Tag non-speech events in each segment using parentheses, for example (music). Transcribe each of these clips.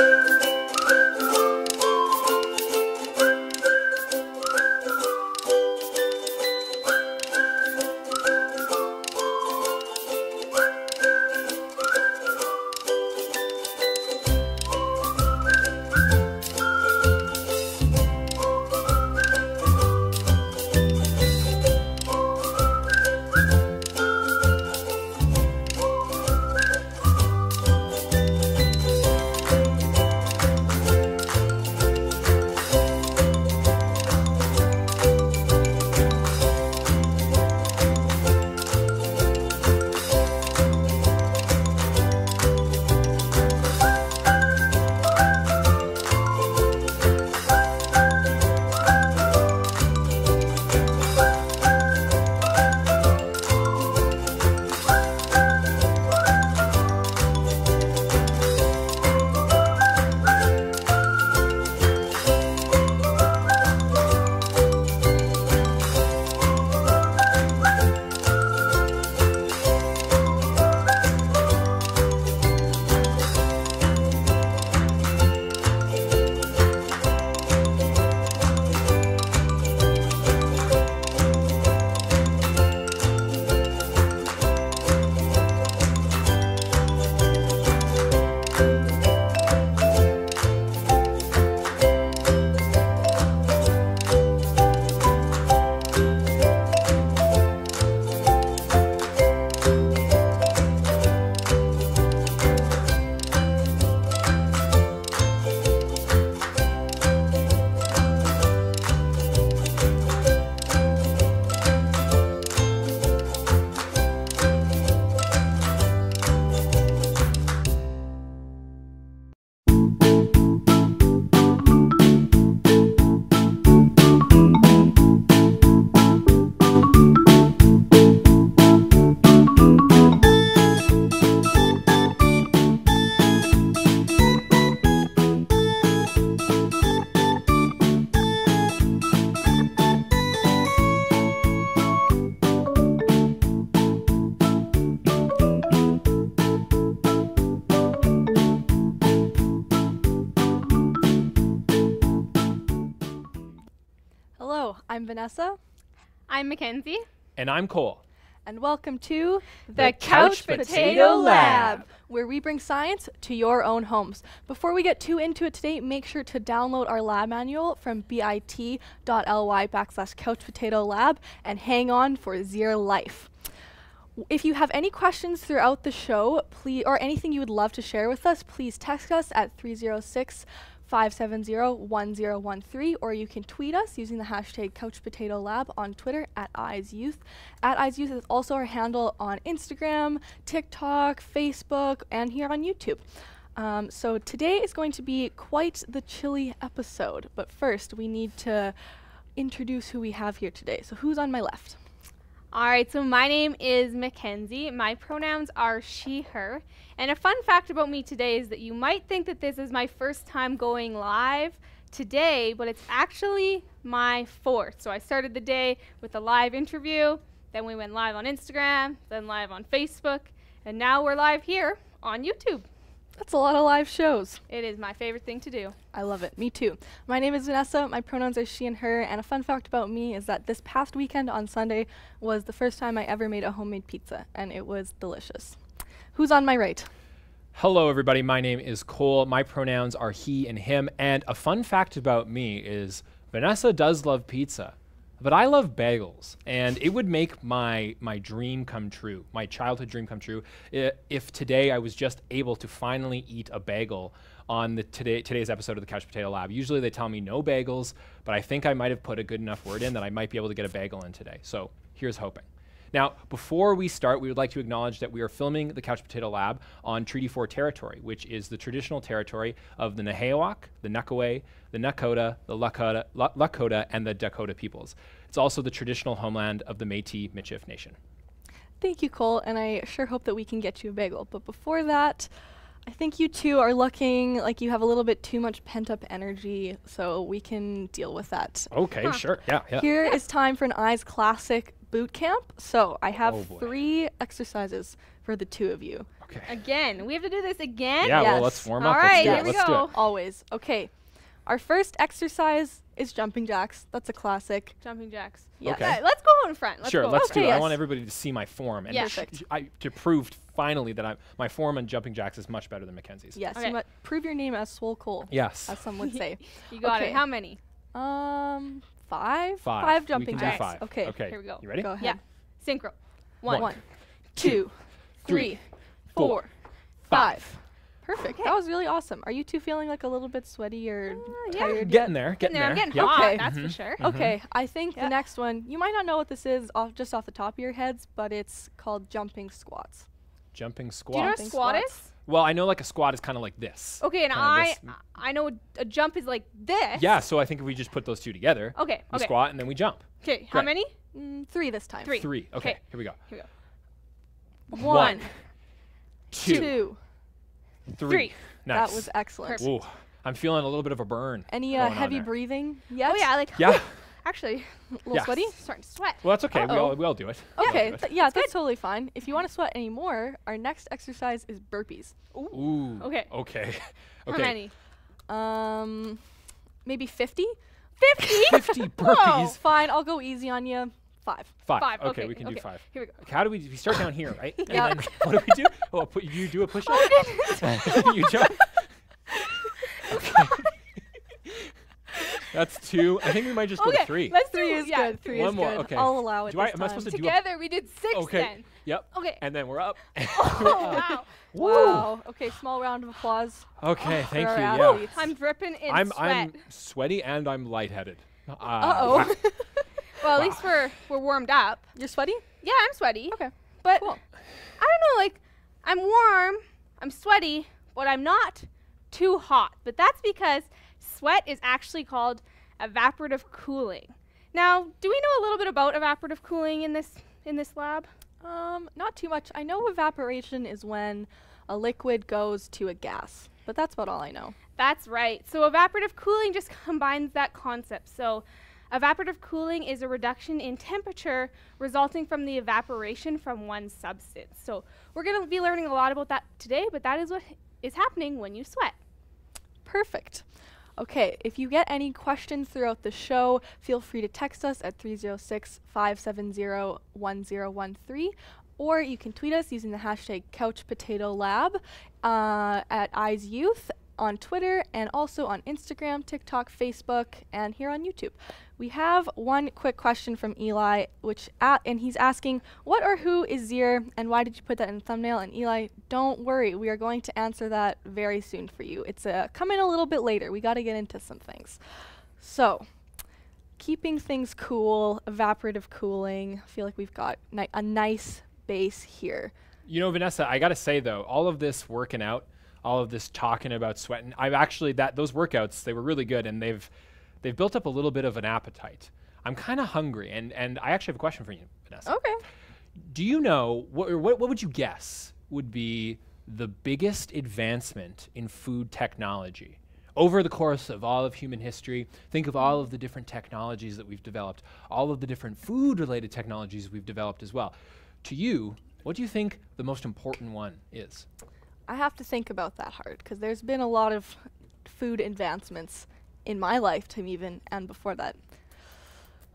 I'm Vanessa. I'm Mackenzie. And I'm Cole. And welcome to the Couch Potato Lab, where we bring science to your own homes. Before we get too into it today, make sure to download our lab manual from bit.ly backslash couch potato lab and hang on for dear life. If you have any questions throughout the show, please, or anything you would love to share with us, please text us at 306 570-1013 or you can tweet us using the hashtag CouchPotatoLab on Twitter at EyesYouth. At EyesYouth is also our handle on Instagram, TikTok, Facebook, and here on YouTube. Um, so today is going to be quite the chilly episode, but first we need to introduce who we have here today. So who's on my left? All right, so my name is Mackenzie. My pronouns are she, her. And a fun fact about me today is that you might think that this is my first time going live today, but it's actually my fourth. So I started the day with a live interview, then we went live on Instagram, then live on Facebook, and now we're live here on YouTube. That's a lot of live shows. It is my favorite thing to do. I love it. Me too. My name is Vanessa. My pronouns are she and her. And a fun fact about me is that this past weekend on Sunday was the first time I ever made a homemade pizza, and it was delicious. Who's on my right? Hello, everybody. My name is Cole. My pronouns are he and him. And a fun fact about me is Vanessa does love pizza. But I love bagels, and it would make my my dream come true, my childhood dream come true, if today I was just able to finally eat a bagel on the today today's episode of the Couch Potato Lab. Usually they tell me no bagels, but I think I might have put a good enough word in that I might be able to get a bagel in today. So here's hoping. Now, before we start, we would like to acknowledge that we are filming the Couch Potato Lab on Treaty 4 territory, which is the traditional territory of the Nehiyawak, the Nekaway, the Nakota, the Lakota, Lakota, and the Dakota peoples. It's also the traditional homeland of the Métis Michif Nation. Thank you, Cole, and I sure hope that we can get you a bagel. But before that, I think you two are looking like you have a little bit too much pent up energy, so we can deal with that. Okay, huh. sure. Yeah, yeah. Here is time for an Eyes Classic boot camp. So I have oh three exercises for the two of you. Okay. Again, we have to do this again. Yeah, well, let's warm All up. right, let's do here it. we let's do go. it. Always. Okay. Our first exercise is jumping jacks. That's a classic. Jumping jacks. Yes. Okay. Okay, let's go in front. Let's sure, go let's in do Okay, it. I want everybody to see my form and Yeah. sh- Perfect. sh- I, to prove finally that I'm, my form on jumping jacks is much better than Mackenzie's. Yes. Okay. You prove your name as Swole Cole, Yes. as some would (laughs) say. You got Okay. it. How many? Um, five. Five. We jumping jacks. five. Okay. Okay. Here we go. You ready? Go ahead. Yeah. Synchro. One. One, two, three, three, four, five. five. Perfect. Okay. That was really awesome. Are you two feeling like a little bit sweaty or Uh, yeah. tired? Getting there. Getting Now there. I'm getting Yep. hot. Okay. That's Mhm. for sure. Okay, I think Yeah. the next one, you might not know what this is off just off the top of your heads, but it's called jumping squats. Jumping squats. Do you know what squats. a squat is? Well, I know like a squat is kind of like this. Okay, and I this. I know a, a jump is like this. Yeah, so I think if we just put those two together, Okay. we Okay. squat and then we jump. Okay. How Great. many? Mm, three this time. Three. Three. Okay, 'Kay. here we go. Here we go. One, Two. two, three. Three. Nice. That was excellent. Perfect. Ooh, I'm feeling a little bit of a burn. Any uh, heavy breathing? Yes. Oh yeah, like Yeah. (laughs) actually, (laughs) A little Yeah. sweaty? starting to sweat. Well, that's okay. We Uh-oh. all, we all do it. Okay. do it. th- yeah, that's totally fine. If you want to sweat any more, our next exercise is burpees. Ooh. Okay. Okay. (laughs) How okay. many? Um, maybe 50? 50? 50 (laughs) burpees. Fine, I'll go easy on you. Five. Five. Five, Okay, okay, we can okay. do five. Here we go. How do we? We start down here, right? And then what do we do? Oh, put, you do a push up. you jump. Okay. That's two. I think we might just go Okay, to three. let's Three do is yeah, good. Three One is more, good. okay. I'll allow it Do I- this am I supposed to do a- Together we did six Okay. then. Yep. Okay. And then we're up. oh (laughs) (laughs) wow. Wow. Okay, small round of applause. Okay, thank you. Yeah. I'm dripping in I'm sweat. I'm sweaty and I'm lightheaded. Uh Uh-oh. (laughs) well, at Wow. least we're we're warmed up. You're sweaty? Yeah, I'm sweaty. Okay. But Cool. I don't know, like I'm warm, I'm sweaty, but I'm not too hot. But that's because sweat is actually called evaporative cooling. Now, do we know a little bit about evaporative cooling in this in this lab? Um, not too much. I know evaporation is when a liquid goes to a gas, but that's about all I know. That's right. So evaporative cooling just combines that concept. So evaporative cooling is a reduction in temperature resulting from the evaporation from one substance. So we're going to be learning a lot about that today, but that is what is happening when you sweat. Perfect. Okay, if you get any questions throughout the show, feel free to text us at 306 570 1013, or you can tweet us using the hashtag CouchPotatoLab uh, at Eyes Youth on Twitter and also on Instagram, TikTok, Facebook, and here on YouTube. We have one quick question from Eli, which a- and he's asking, "What or who is Zeer, and why did you put that in the thumbnail?" And Eli, don't worry, we are going to answer that very soon for you. It's uh, coming a little bit later. We got to get into some things. So, keeping things cool, evaporative cooling. I feel like we've got ni- a nice base here. You know, Vanessa, I gotta say though, all of this working out, all of this talking about sweating, I've actually that those workouts they were really good, and they've they've built up a little bit of an appetite. I'm kind of hungry, and and I actually have a question for you, Vanessa. Okay. Do you know what, or what what would you guess would be the biggest advancement in food technology over the course of all of human history? Think of all of the different technologies that we've developed, all of the different food-related technologies we've developed as well. To you, what do you think the most important one is? I have to think about that hard because there's been a lot of food advancements in my lifetime, even and before that.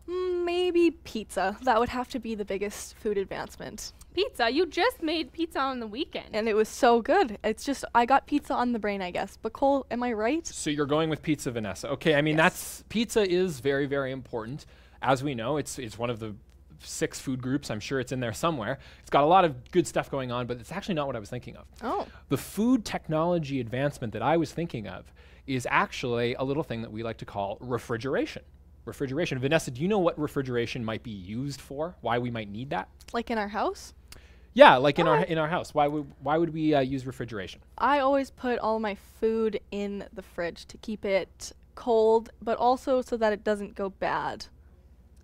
Maybe pizza. That would have to be the biggest food advancement. Pizza. You just made pizza on the weekend. And it was so good. It's just, I got pizza on the brain, I guess. But Cole, am I right? So you're going with pizza, Vanessa. Okay, I mean Yes. that's pizza is very very important. As we know, it's it's one of the six food groups. I'm sure it's in there somewhere. It's got a lot of good stuff going on, but it's actually not what I was thinking of. Oh. The food technology advancement that I was thinking of is actually a little thing that we like to call refrigeration. Refrigeration. Vanessa, do you know what refrigeration might be used for? Why we might need that? Like in our house? Yeah, like in our in our house. Why would why would we uh, use refrigeration? I always put all my food in the fridge to keep it cold, but also so that it doesn't go bad.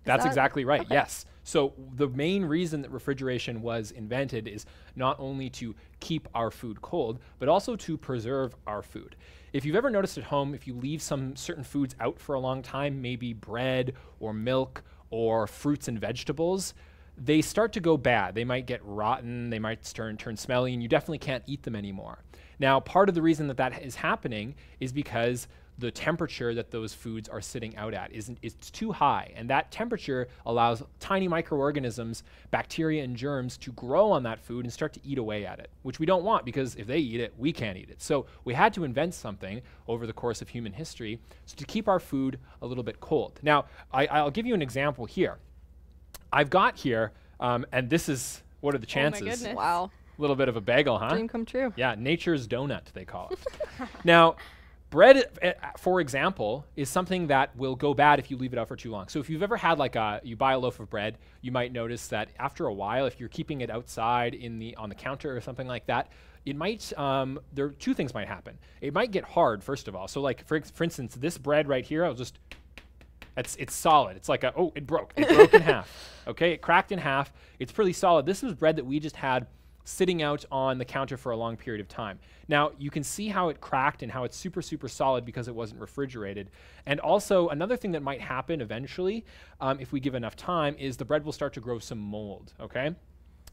That's that- exactly right. okay. Yes. So the main reason that refrigeration was invented is not only to keep our food cold, but also to preserve our food. If you've ever noticed at home, if you leave some certain foods out for a long time, maybe bread or milk or fruits and vegetables, they start to go bad. They might get rotten, they might turn, turn smelly, and you definitely can't eat them anymore. Now, part of the reason that that is happening is because the temperature that those foods are sitting out at is it's too high. And that temperature allows tiny microorganisms bacteria and germs to grow on that food and start to eat away at it which we don't want because if they eat it we can't eat it. So we had to invent something over the course of human history so to keep our food a little bit cold. Now I, will give you an example here. I've got here um, and this is what are the chances? oh wow. A little bit of a bagel huh? Dream come true. Yeah nature's donut they call it. (laughs) Now bread, uh, for example, is something that will go bad if you leave it out for too long. So if you've ever had like a, you buy a loaf of bread, you might notice that after a while, if you're keeping it outside in the on the counter or something like that, it might. Um, there two things might happen. It might get hard first of all. So like for for instance, this bread right here, I'll just. It's it's solid. It's like a oh it broke. It broke in (laughs) half. Okay, it cracked in half. It's pretty solid. This was bread that we just had sitting out on the counter for a long period of time. Now, you can see how it cracked and how it's super, super solid because it wasn't refrigerated. And also, another thing that might happen eventually, um, if we give enough time, is the bread will start to grow some mold, okay?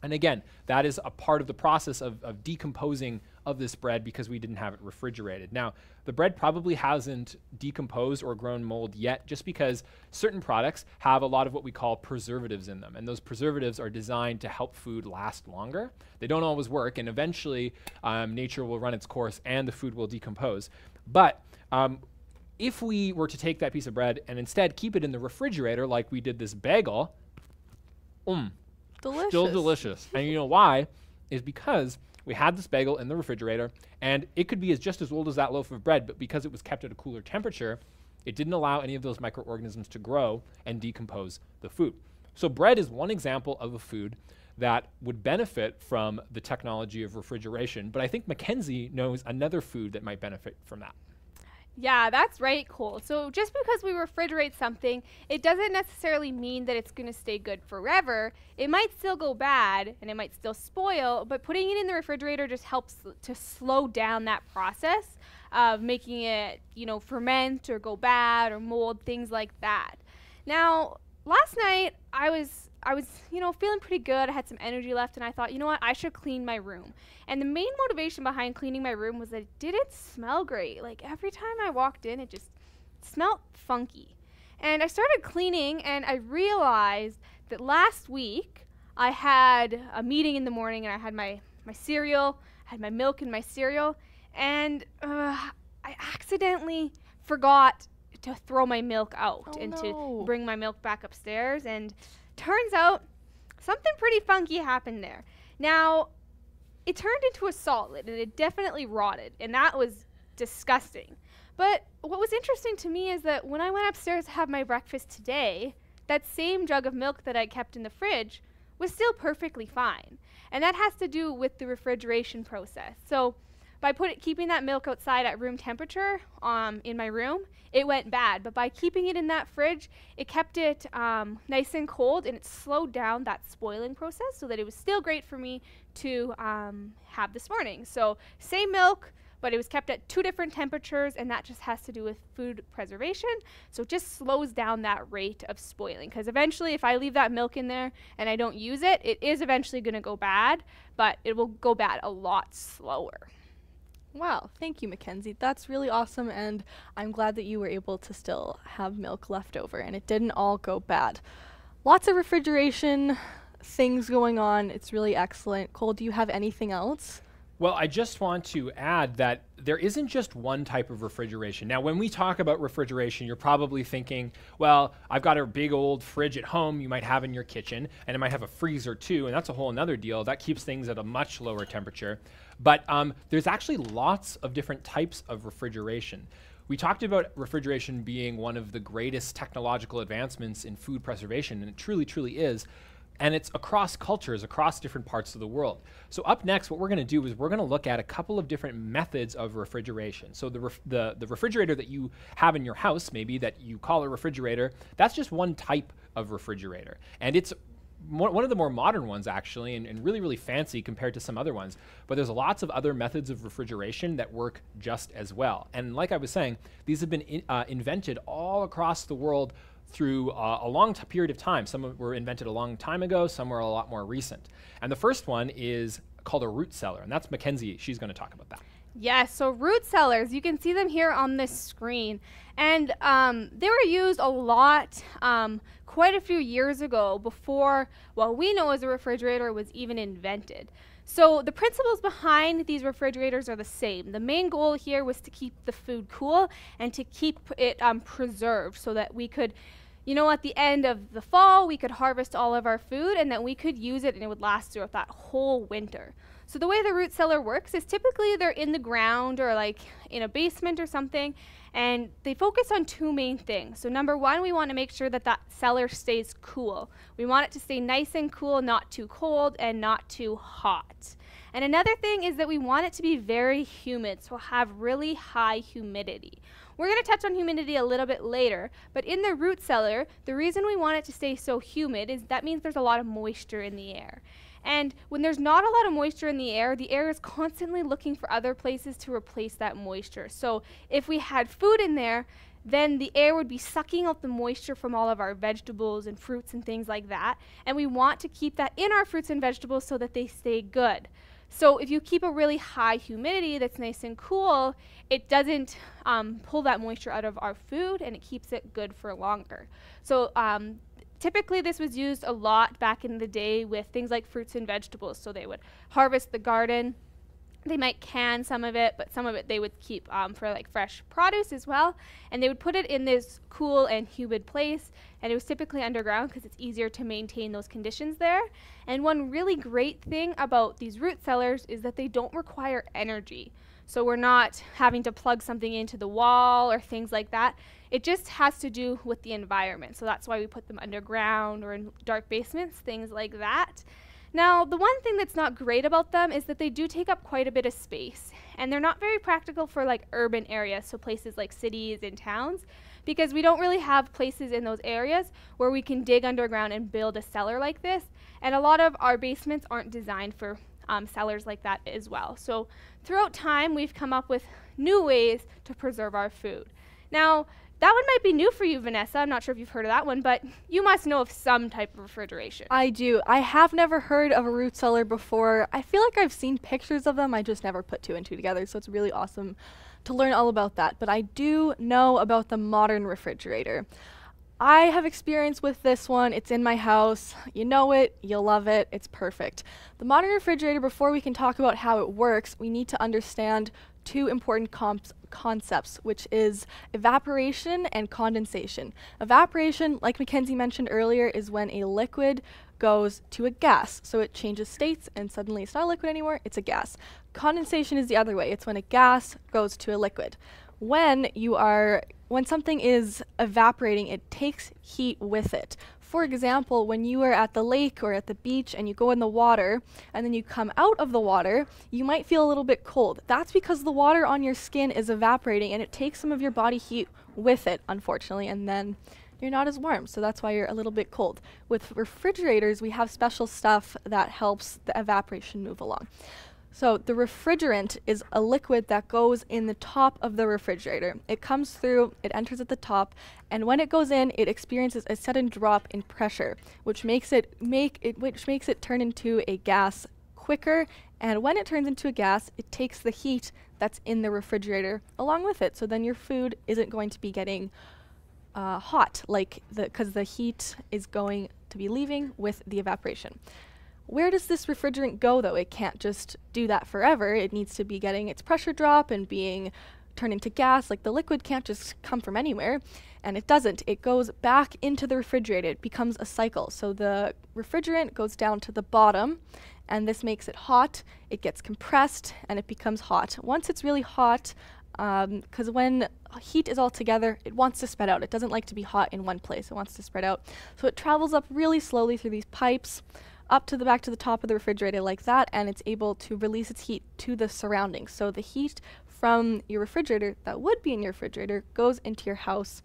And again, that is a part of the process of, of decomposing of this bread because we didn't have it refrigerated. Now, the bread probably hasn't decomposed or grown mold yet just because certain products have a lot of what we call preservatives in them. And those preservatives are designed to help food last longer. They don't always work, and eventually um, nature will run its course and the food will decompose. But um, if we were to take that piece of bread and instead keep it in the refrigerator like we did this bagel, um, delicious. still delicious. and you know why? Is because we had this bagel in the refrigerator, and it could be as just as old as that loaf of bread, but because it was kept at a cooler temperature, it didn't allow any of those microorganisms to grow and decompose the food. So bread is one example of a food that would benefit from the technology of refrigeration, but I think Mackenzie knows another food that might benefit from that. Yeah, that's right, Cole. So just because we refrigerate something, it doesn't necessarily mean that it's going to stay good forever. It might still go bad and it might still spoil, but putting it in the refrigerator just helps to slow down that process of making it, you know, ferment or go bad or mold, things like that. Now, last night I was I was, you know, feeling pretty good. I had some energy left, and I thought, you know what, I should clean my room. And the main motivation behind cleaning my room was that it didn't smell great. Like every time I walked in, it just smelled funky. And I started cleaning, and I realized that last week I had a meeting in the morning, and I had my my cereal, I had my milk and my cereal, and uh, I accidentally forgot to throw my milk out oh and no. to bring my milk back upstairs and turns out something pretty funky happened there. Now, it turned into a solid and it definitely rotted, and that was disgusting. But what was interesting to me is that when I went upstairs to have my breakfast today, that same jug of milk that I kept in the fridge was still perfectly fine. And that has to do with the refrigeration process. So, by put keeping that milk outside at room temperature um, in my room, it went bad. But by keeping it in that fridge, it kept it um, nice and cold and it slowed down that spoiling process so that it was still great for me to um, have this morning. So, same milk, but it was kept at two different temperatures, and that just has to do with food preservation. So, it just slows down that rate of spoiling. Because eventually, if I leave that milk in there and I don't use it, it is eventually going to go bad, but it will go bad a lot slower. Wow, thank you, Mackenzie. That's really awesome, and I'm glad that you were able to still have milk left over and it didn't all go bad. Lots of refrigeration things going on. It's really excellent. Cole, do you have anything else? Well, I just want to add that there isn't just one type of refrigeration. Now, when we talk about refrigeration, you're probably thinking, well, I've got a big old fridge at home you might have in your kitchen, and it might have a freezer too, and that's a whole another deal. That keeps things at a much lower temperature. But um, there's actually lots of different types of refrigeration. We talked about refrigeration being one of the greatest technological advancements in food preservation, and it truly, truly is and it's across cultures, across different parts of the world. So up next, what we're going to do is we're going to look at a couple of different methods of refrigeration. So the, ref the, the refrigerator that you have in your house, maybe that you call a refrigerator, that's just one type of refrigerator. And it's one of the more modern ones actually and, and, really really fancy compared to some other ones but there's lots of other methods of refrigeration that work just as well and like i was saying these have been in, uh, invented all across the world through uh, a long period of time. Some were invented a long time ago, some were a lot more recent. And the first one is called a root cellar, and that's Mackenzie. She's going to talk about that. Yes, so root cellars, you can see them here on this screen. And um, they were used a lot um, quite a few years ago before what we know as a refrigerator was even invented. So the principles behind these refrigerators are the same. The main goal here was to keep the food cool and to keep it um, preserved so that we could, you know, at the end of the fall, we could harvest all of our food and that we could use it and it would last throughout that whole winter. So the way the root cellar works is typically they're in the ground or like in a basement or something, and they focus on two main things. So number one, we want to make sure that that cellar stays cool. We want it to stay nice and cool, not too cold and not too hot. And another thing is that we want it to be very humid, so we'll have really high humidity. We're going to touch on humidity a little bit later, but in the root cellar, the reason we want it to stay so humid is that means there's a lot of moisture in the air. And when there's not a lot of moisture in the air, the air is constantly looking for other places to replace that moisture. So if we had food in there, then the air would be sucking out the moisture from all of our vegetables and fruits and things like that. And we want to keep that in our fruits and vegetables so that they stay good. So if you keep a really high humidity that's nice and cool, it doesn't um, pull that moisture out of our food and it keeps it good for longer. So um, Typically, this was used a lot back in the day with things like fruits and vegetables. So they would harvest the garden. They might can some of it, but some of it they would keep um, for like fresh produce as well. And they would put it in this cool and humid place. And it was typically underground because it's easier to maintain those conditions there. And one really great thing about these root cellars is that they don't require energy. So we're not having to plug something into the wall or things like that. It just has to do with the environment. So that's why we put them underground or in dark basements, things like that. Now, the one thing that's not great about them is that they do take up quite a bit of space, and they're not very practical for like urban areas, so places like cities and towns, because we don't really have places in those areas where we can dig underground and build a cellar like this, and a lot of our basements aren't designed for um, cellars like that as well. So throughout time, we've come up with new ways to preserve our food. Now, that one might be new for you, Vanessa. I'm not sure if you've heard of that one, but you must know of some type of refrigeration. I do. I have never heard of a root cellar before. I feel like I've seen pictures of them. I just never put two and two together, so it's really awesome to learn all about that. But I do know about the modern refrigerator. I have experience with this one. It's in my house. You know it, you'll love it, it's perfect. The modern refrigerator, before we can talk about how it works, we need to understand two important concepts, which is evaporation and condensation. Evaporation, like Mackenzie mentioned earlier, is when a liquid goes to a gas. So it changes states and suddenly it's not a liquid anymore, it's a gas. Condensation is the other way. It's when a gas goes to a liquid. When you are when something is evaporating, it takes heat with it. For example, when you are at the lake or at the beach and you go in the water and then you come out of the water, you might feel a little bit cold. That's because the water on your skin is evaporating and it takes some of your body heat with it, unfortunately, and then you're not as warm, so that's why you're a little bit cold. With refrigerators, we have special stuff that helps the evaporation move along. So the refrigerant is a liquid that goes in the top of the refrigerator. It comes through, it enters at the top, and when it goes in, it experiences a sudden drop in pressure, which makes it make it which makes it turn into a gas quicker. And when it turns into a gas, it takes the heat that's in the refrigerator along with it. So then your food isn't going to be getting uh, hot, like the because the heat is going to be leaving with the evaporation. Where does this refrigerant go though? It can't just do that forever. It needs to be getting its pressure drop and being turned into gas. Like the liquid can't just come from anywhere. And it doesn't. It goes back into the refrigerator. It becomes a cycle. So the refrigerant goes down to the bottom and this makes it hot. It gets compressed and it becomes hot. Once it's really hot, because um, when heat is all together, it wants to spread out. It doesn't like to be hot in one place. It wants to spread out. So it travels up really slowly through these pipes up to the back to the top of the refrigerator like that, and it's able to release its heat to the surroundings. So the heat from your refrigerator that would be in your refrigerator goes into your house,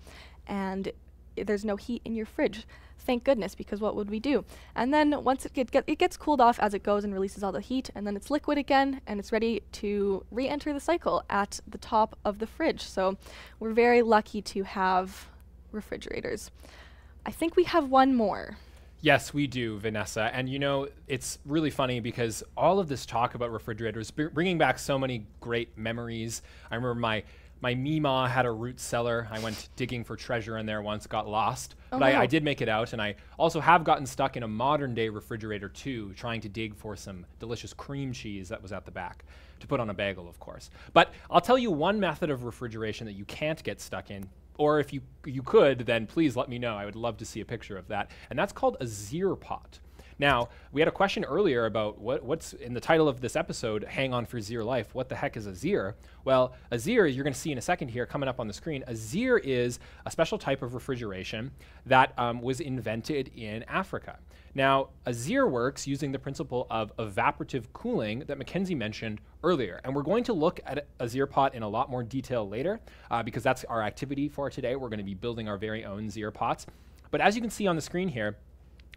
and there's no heat in your fridge. Thank goodness, because what would we do? And then once it, get, get, it gets cooled off as it goes and releases all the heat, and then it's liquid again, and it's ready to re-enter the cycle at the top of the fridge. So we're very lucky to have refrigerators. I think we have one more. Yes, we do, Vanessa. And you know, it's really funny because all of this talk about refrigerators br- bringing back so many great memories. I remember my my Mima had a root cellar. I went digging for treasure in there once, got lost, Oh, but I. I oh. did make it out. And I also have gotten stuck in a modern day refrigerator too, trying to dig for some delicious cream cheese that was at the back to put on a bagel, of course. But I'll tell you one method of refrigeration that you can't get stuck in. Or if you you could, then please let me know. I would love to see a picture of that. And that's called a Zeer pot. Now, we had a question earlier about what, what's in the title of this episode, Hang On for Zeer Life. What the heck is a Zeer? Well, a Zeer, you're going to see in a second here coming up on the screen, a Zeer is a special type of refrigeration that um, was invented in Africa. Now, a Zeer works using the principle of evaporative cooling that Mackenzie mentioned earlier. And we're going to look at a Zeer pot in a lot more detail later uh, because that's our activity for today. We're going to be building our very own Zeer pots. But as you can see on the screen here,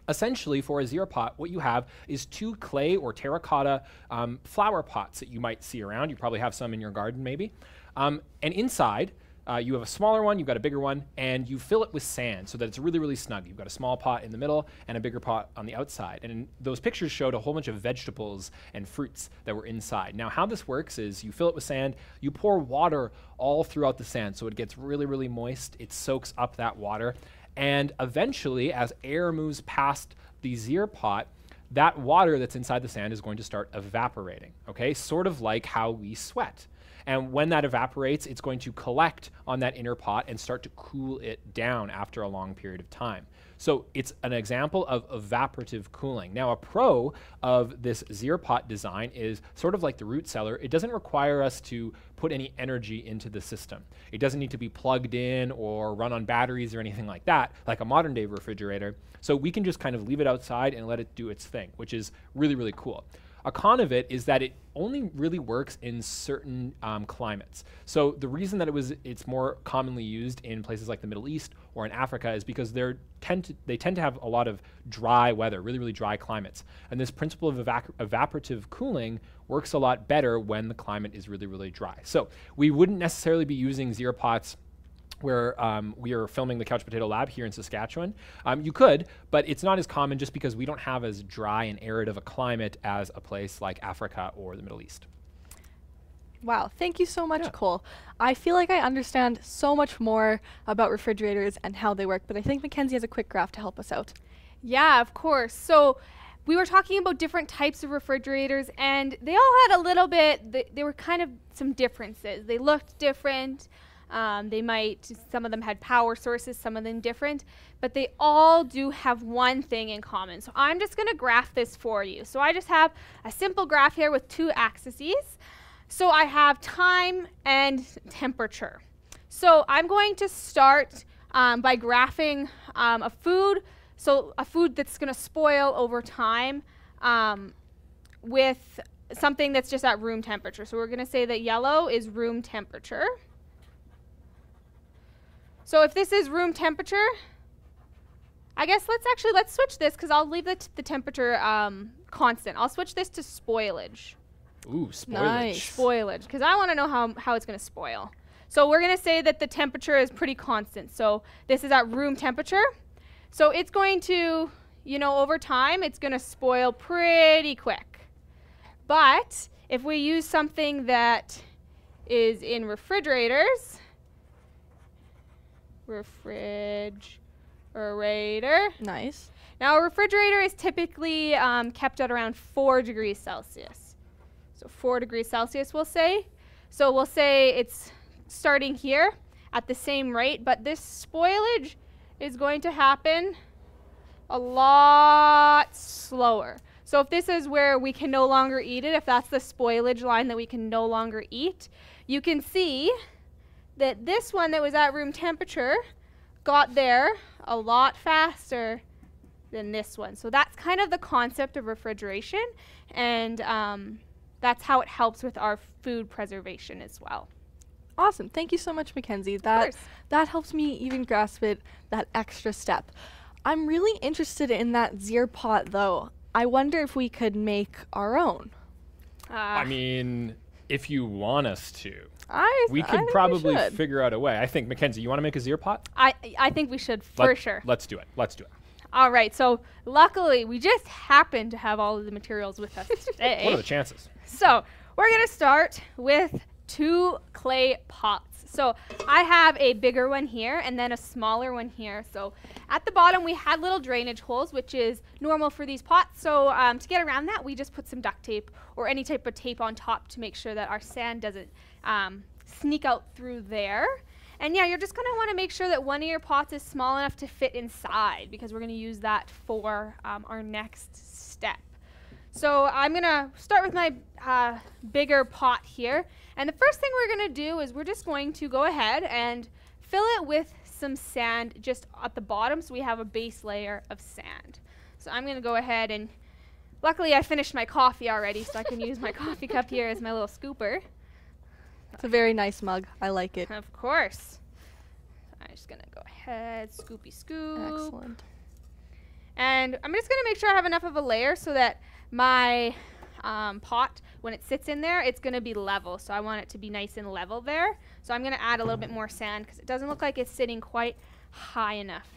Essentially, for a Zeer pot, what you have is two clay or terracotta um, flower pots that you might see around. You probably have some in your garden, maybe. Um, and inside, uh, you have a smaller one, you've got a bigger one, and you fill it with sand so that it's really, really snug. You've got a small pot in the middle and a bigger pot on the outside. And those pictures showed a whole bunch of vegetables and fruits that were inside. Now, how this works is you fill it with sand, you pour water all throughout the sand so it gets really, really moist. It soaks up that water. And eventually, as air moves past the Zeer pot, that water that's inside the sand is going to start evaporating, okay? Sort of like how we sweat. And when that evaporates, it's going to collect on that inner pot and start to cool it down after a long period of time. So it's an example of evaporative cooling. Now, a pro of this Zeer pot design is sort of like the root cellar. It doesn't require us to put any energy into the system. It doesn't need to be plugged in or run on batteries or anything like that, like a modern day refrigerator. So we can just kind of leave it outside and let it do its thing, which is really, really cool. A con of it is that it only really works in certain um, climates. So the reason that it was it's more commonly used in places like the Middle East or in Africa is because they're tend to, they tend to have a lot of dry weather, really really dry climates. And this principle of evac- evaporative cooling works a lot better when the climate is really really dry. So we wouldn't necessarily be using Zeer pots where um, we are filming the Couch Potato Lab here in Saskatchewan. Um, you could, but it's not as common just because we don't have as dry and arid of a climate as a place like Africa or the Middle East. Wow, thank you so much, Yeah. Cole. I feel like I understand so much more about refrigerators and how they work, but I think Mackenzie has a quick graph to help us out. Yeah, of course. So we were talking about different types of refrigerators, and they all had a little bit, they, they were kind of some differences. They looked different. Um, they might, some of them had power sources, some of them different, but they all do have one thing in common. So I'm just going to graph this for you. So I just have a simple graph here with two axes. So I have time and temperature. So I'm going to start um, by graphing um, a food, so a food that's going to spoil over time um, with something that's just at room temperature. So we're going to say that yellow is room temperature. So if this is room temperature, I guess let's actually, let's switch this because I'll leave the, t- the temperature um, constant. I'll switch this to spoilage Ooh, spoilage. Nice. spoilage because I want to know how, how it's going to spoil. So we're going to say that the temperature is pretty constant. So this is at room temperature. So it's going to, you know, over time, it's going to spoil pretty quick. But if we use something that is in refrigerators, refrigerator. Nice. Now, a refrigerator is typically um, kept at around 4 degrees Celsius. So 4 degrees Celsius, we'll say. So we'll say it's starting here at the same rate, but this spoilage is going to happen a lot slower. So if this is where we can no longer eat it, if that's the spoilage line that we can no longer eat, you can see that this one that was at room temperature got there a lot faster than this one. So that's kind of the concept of refrigeration, and um, that's how it helps with our food preservation as well. Awesome. Thank you so much, Mackenzie. That that helps me even grasp it that extra step. I'm really interested in that Zeer pot though. I wonder if we could make our own. Uh, I mean, if you want us to. I We could probably should. figure out a way. I think Mackenzie, you want to make a Zeer pot? I I think we should for Let- sure. Let's do it. Let's do it. All right. So luckily, we just happen to have all of the materials with us (laughs) today. What are the chances? So we're gonna start with two clay pots. So I have a bigger one here and then a smaller one here. So at the bottom we had little drainage holes, which is normal for these pots. So um, to get around that, we just put some duct tape or any type of tape on top to make sure that our sand doesn't um, sneak out through there. And yeah, you're just gonna want to make sure that one of your pots is small enough to fit inside because we're gonna use that for um, our next step. So I'm gonna start with my uh, bigger pot here. And the first thing we're gonna do is we're just going to go ahead and fill it with some sand just at the bottom so we have a base layer of sand. So I'm gonna go ahead and, luckily I finished my coffee already so I can use my (laughs) coffee cup here as my little scooper. It's a very nice mug. I like it. Of course. I'm just gonna go ahead, scoopy scoop. Excellent. And I'm just gonna make sure I have enough of a layer so that my um, pot, when it sits in there, it's gonna be level. So I want it to be nice and level there. So I'm gonna add a little bit more sand because it doesn't look like it's sitting quite high enough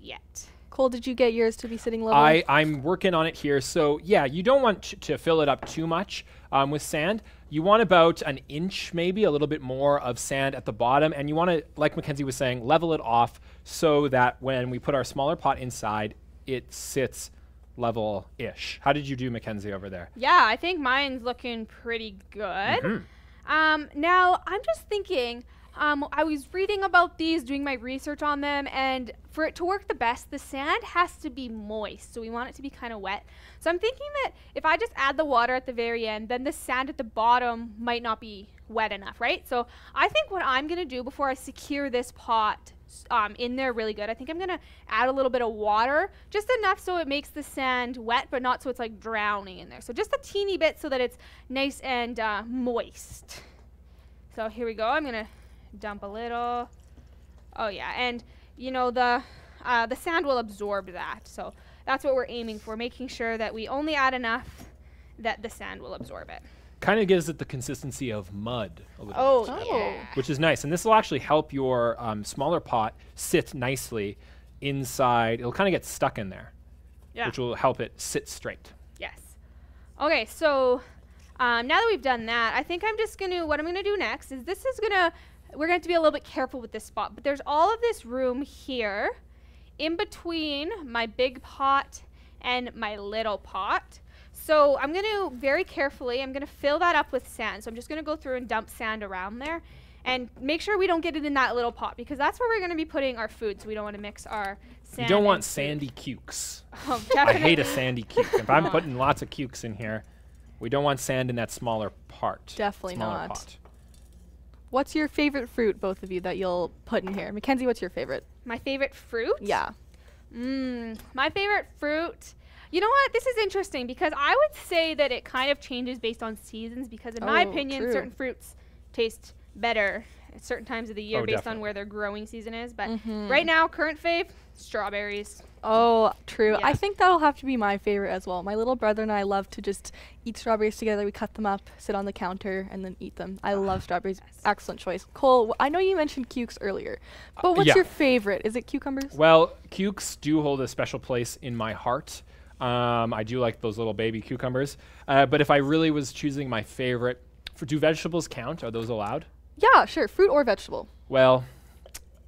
yet. Cole, did you get yours to be sitting level? I, I'm working on it here. So, yeah, you don't want to fill it up too much um, with sand. You want about an inch, maybe a little bit more of sand at the bottom. And you want to, like Mackenzie was saying, level it off so that when we put our smaller pot inside, it sits level ish. How did you do, Mackenzie, over there? Yeah, I think mine's looking pretty good. Mhm. Um, now, I'm just thinking, um, I was reading about these, doing my research on them, and for it to work the best, the sand has to be moist. So we want it to be kind of wet. So I'm thinking that if I just add the water at the very end, then the sand at the bottom might not be wet enough, right? So I think what I'm going to do before I secure this pot um, in there really good, I think I'm going to add a little bit of water, just enough so it makes the sand wet, but not so it's like drowning in there. So just a teeny bit so that it's nice and uh, moist. So here we go. I'm gonna dump a little. Oh yeah, and you know the uh, the sand will absorb that. So that's what we're aiming for, making sure that we only add enough that the sand will absorb it. Kind of gives it the consistency of mud a little Oh, bit, Oh. yeah. which is nice. And this will actually help your um, smaller pot sit nicely inside. It'll kind of get stuck in there, Yeah. which will help it sit straight. Yes. Okay, so um, now that we've done that, I think I'm just gonna. What I'm gonna do next is this is gonna. We're gonna have to be a little bit careful with this spot, but there's all of this room here, in between my big pot and my little pot. So I'm gonna very carefully. I'm gonna fill that up with sand. So I'm just gonna go through and dump sand around there. And make sure we don't get it in that little pot because that's where we're going to be putting our food. So we don't want to mix our sand. you don't want food. sandy cukes. (laughs) Oh, I hate a sandy (laughs) cuke. If I'm putting lots of cukes in here, we don't want sand in that smaller part. Definitely smaller not. Pot. What's your favorite fruit, both of you, that you'll put in here? Mackenzie, what's your favorite? My favorite fruit? Yeah. Mmm, my favorite fruit. You know what? This is interesting because I would say that it kind of changes based on seasons because, in my Oh, opinion, true. certain fruits taste better at certain times of the year Oh, based definitely. on where their growing season is. But Mhm. right now, current fave, strawberries. Oh, true. I think that'll have to be my favorite as well. My little brother and I love to just eat strawberries together. We cut them up, sit on the counter, and then eat them. I love strawberries. yes. Excellent choice. Cole, I know you mentioned cukes earlier, but what's yeah. your favorite? Is it cucumbers? Well, cukes do hold a special place in my heart. Um, I do like those little baby cucumbers. Uh, but if I really was choosing my favorite, for, do vegetables count? Are those allowed? Yeah, sure. Fruit or vegetable. Well,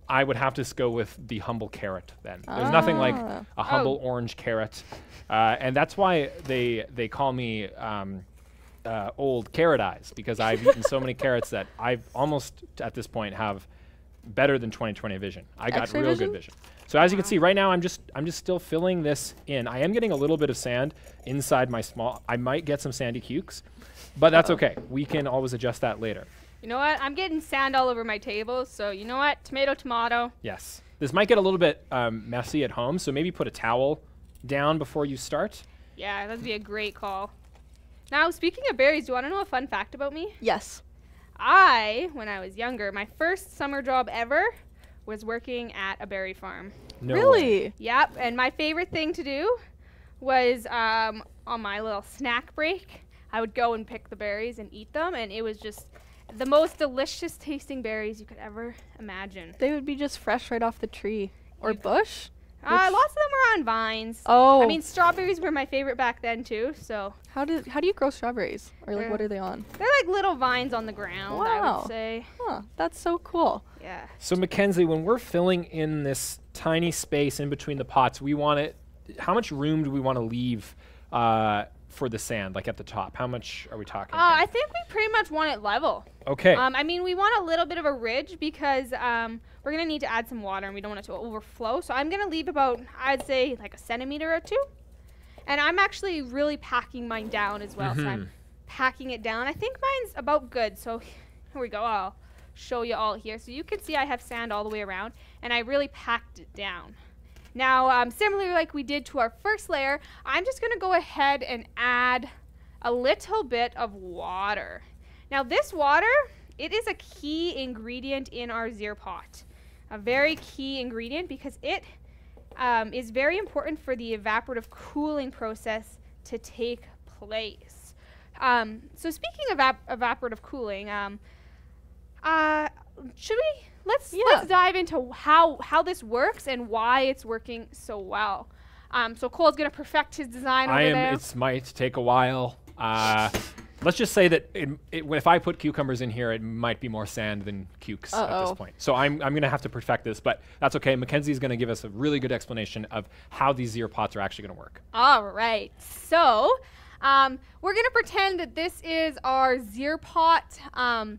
I would have to go with the humble carrot then. There's nothing like Ah. a humble orange carrot, uh, and that's why they they call me um, uh, old carrot eyes because I've eaten so many carrots that I almost at this point have better than 20/20 vision. I got X-ray real vision? good vision. So as you can see right now, I'm just I'm just still filling this in. I am getting a little bit of sand inside my small. I might get some sandy cukes, but that's Uh-oh. okay. We can always adjust that later. You know what? I'm getting sand all over my table. So you know what? Tomato, tomato. Yes. This might get a little bit um, messy at home, so maybe put a towel down before you start. Yeah, that'd be a great call. Now, speaking of berries, do you want to know a fun fact about me? Yes. I, when I was younger, my first summer job ever was working at a berry farm. No way. really? Yep, and my favorite thing to do was um, on my little snack break, I would go and pick the berries and eat them, and it was just the most delicious tasting berries you could ever imagine. They would be just fresh right off the tree or You- bush. Uh, lots of them are on vines. Oh, I mean, strawberries were my favorite back then too. So how do how do you grow strawberries? Or like, what They're- are they on? they're like little vines on the ground. I Wow. would say. Huh, that's so cool. Yeah. So Mackenzie, when we're filling in this tiny space in between the pots, we want it. How much room do we want to leave uh, for the sand, like at the top? How much are we talking? Uh. I think we pretty much want it level. okay. Um, I mean, we want a little bit of a ridge because um, we're gonna need to add some water and we don't want it to overflow. So I'm gonna leave about, I'd say, like a centimeter or two. And I'm actually really packing mine down as well. So Mhm. I'm packing it down. I think mine's about good. So (laughs) here we go. I'll show you all here. So you can see I have sand all the way around, and I really packed it down. Now, um, similarly like we did to our first layer, I'm just gonna go ahead and add a little bit of water. Now this water, it is a key ingredient in our Zeer pot. A very key ingredient because it um, is very important for the evaporative cooling process to take place. Um, so speaking of evaporative cooling, um, uh, should we let's Yeah. let's dive into how how this works and why it's working so well. Um, so Cole's gonna perfect his design over I am. there. It might take a while. Uh, let's just say that it, it, if I put cucumbers in here, it might be more sand than cukes at Uh-oh. this point. So I'm, I'm going to have to perfect this, but that's okay. Mackenzie's going to give us a really good explanation of how these Zeer pots are actually going to work. All right. So um, we're going to pretend that this is our Zeer pot, um,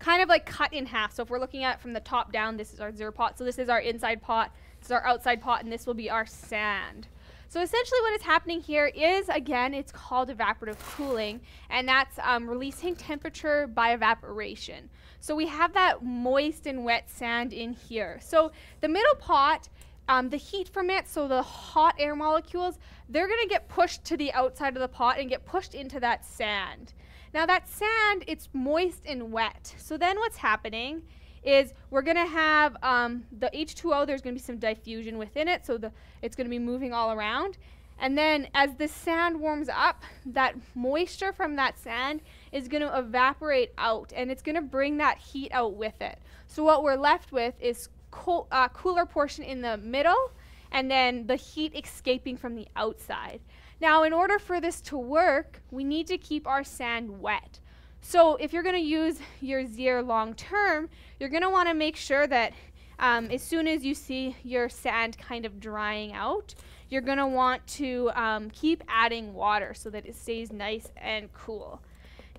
kind of like cut in half. So if we're looking at from the top down, this is our Zeer pot. So this is our inside pot, this is our outside pot, and this will be our sand. So essentially what is happening here is, again, it's called evaporative cooling, and that's um, releasing temperature by evaporation. So we have that moist and wet sand in here. So the middle pot, um, the heat from it, so the hot air molecules, they're going to get pushed to the outside of the pot and get pushed into that sand. Now that sand, it's moist and wet. So then what's happening is we're going to have um, the H2O, there's going to be some diffusion within it, so the, it's going to be moving all around. And then as the sand warms up, that moisture from that sand is going to evaporate out and it's going to bring that heat out with it. So what we're left with is cool, uh, cooler portion in the middle and then the heat escaping from the outside. Now, in order for this to work, we need to keep our sand wet. So if you're going to use your Zeer long term, you're going to want to make sure that um, as soon as you see your sand kind of drying out, you're going to want to um, keep adding water so that it stays nice and cool.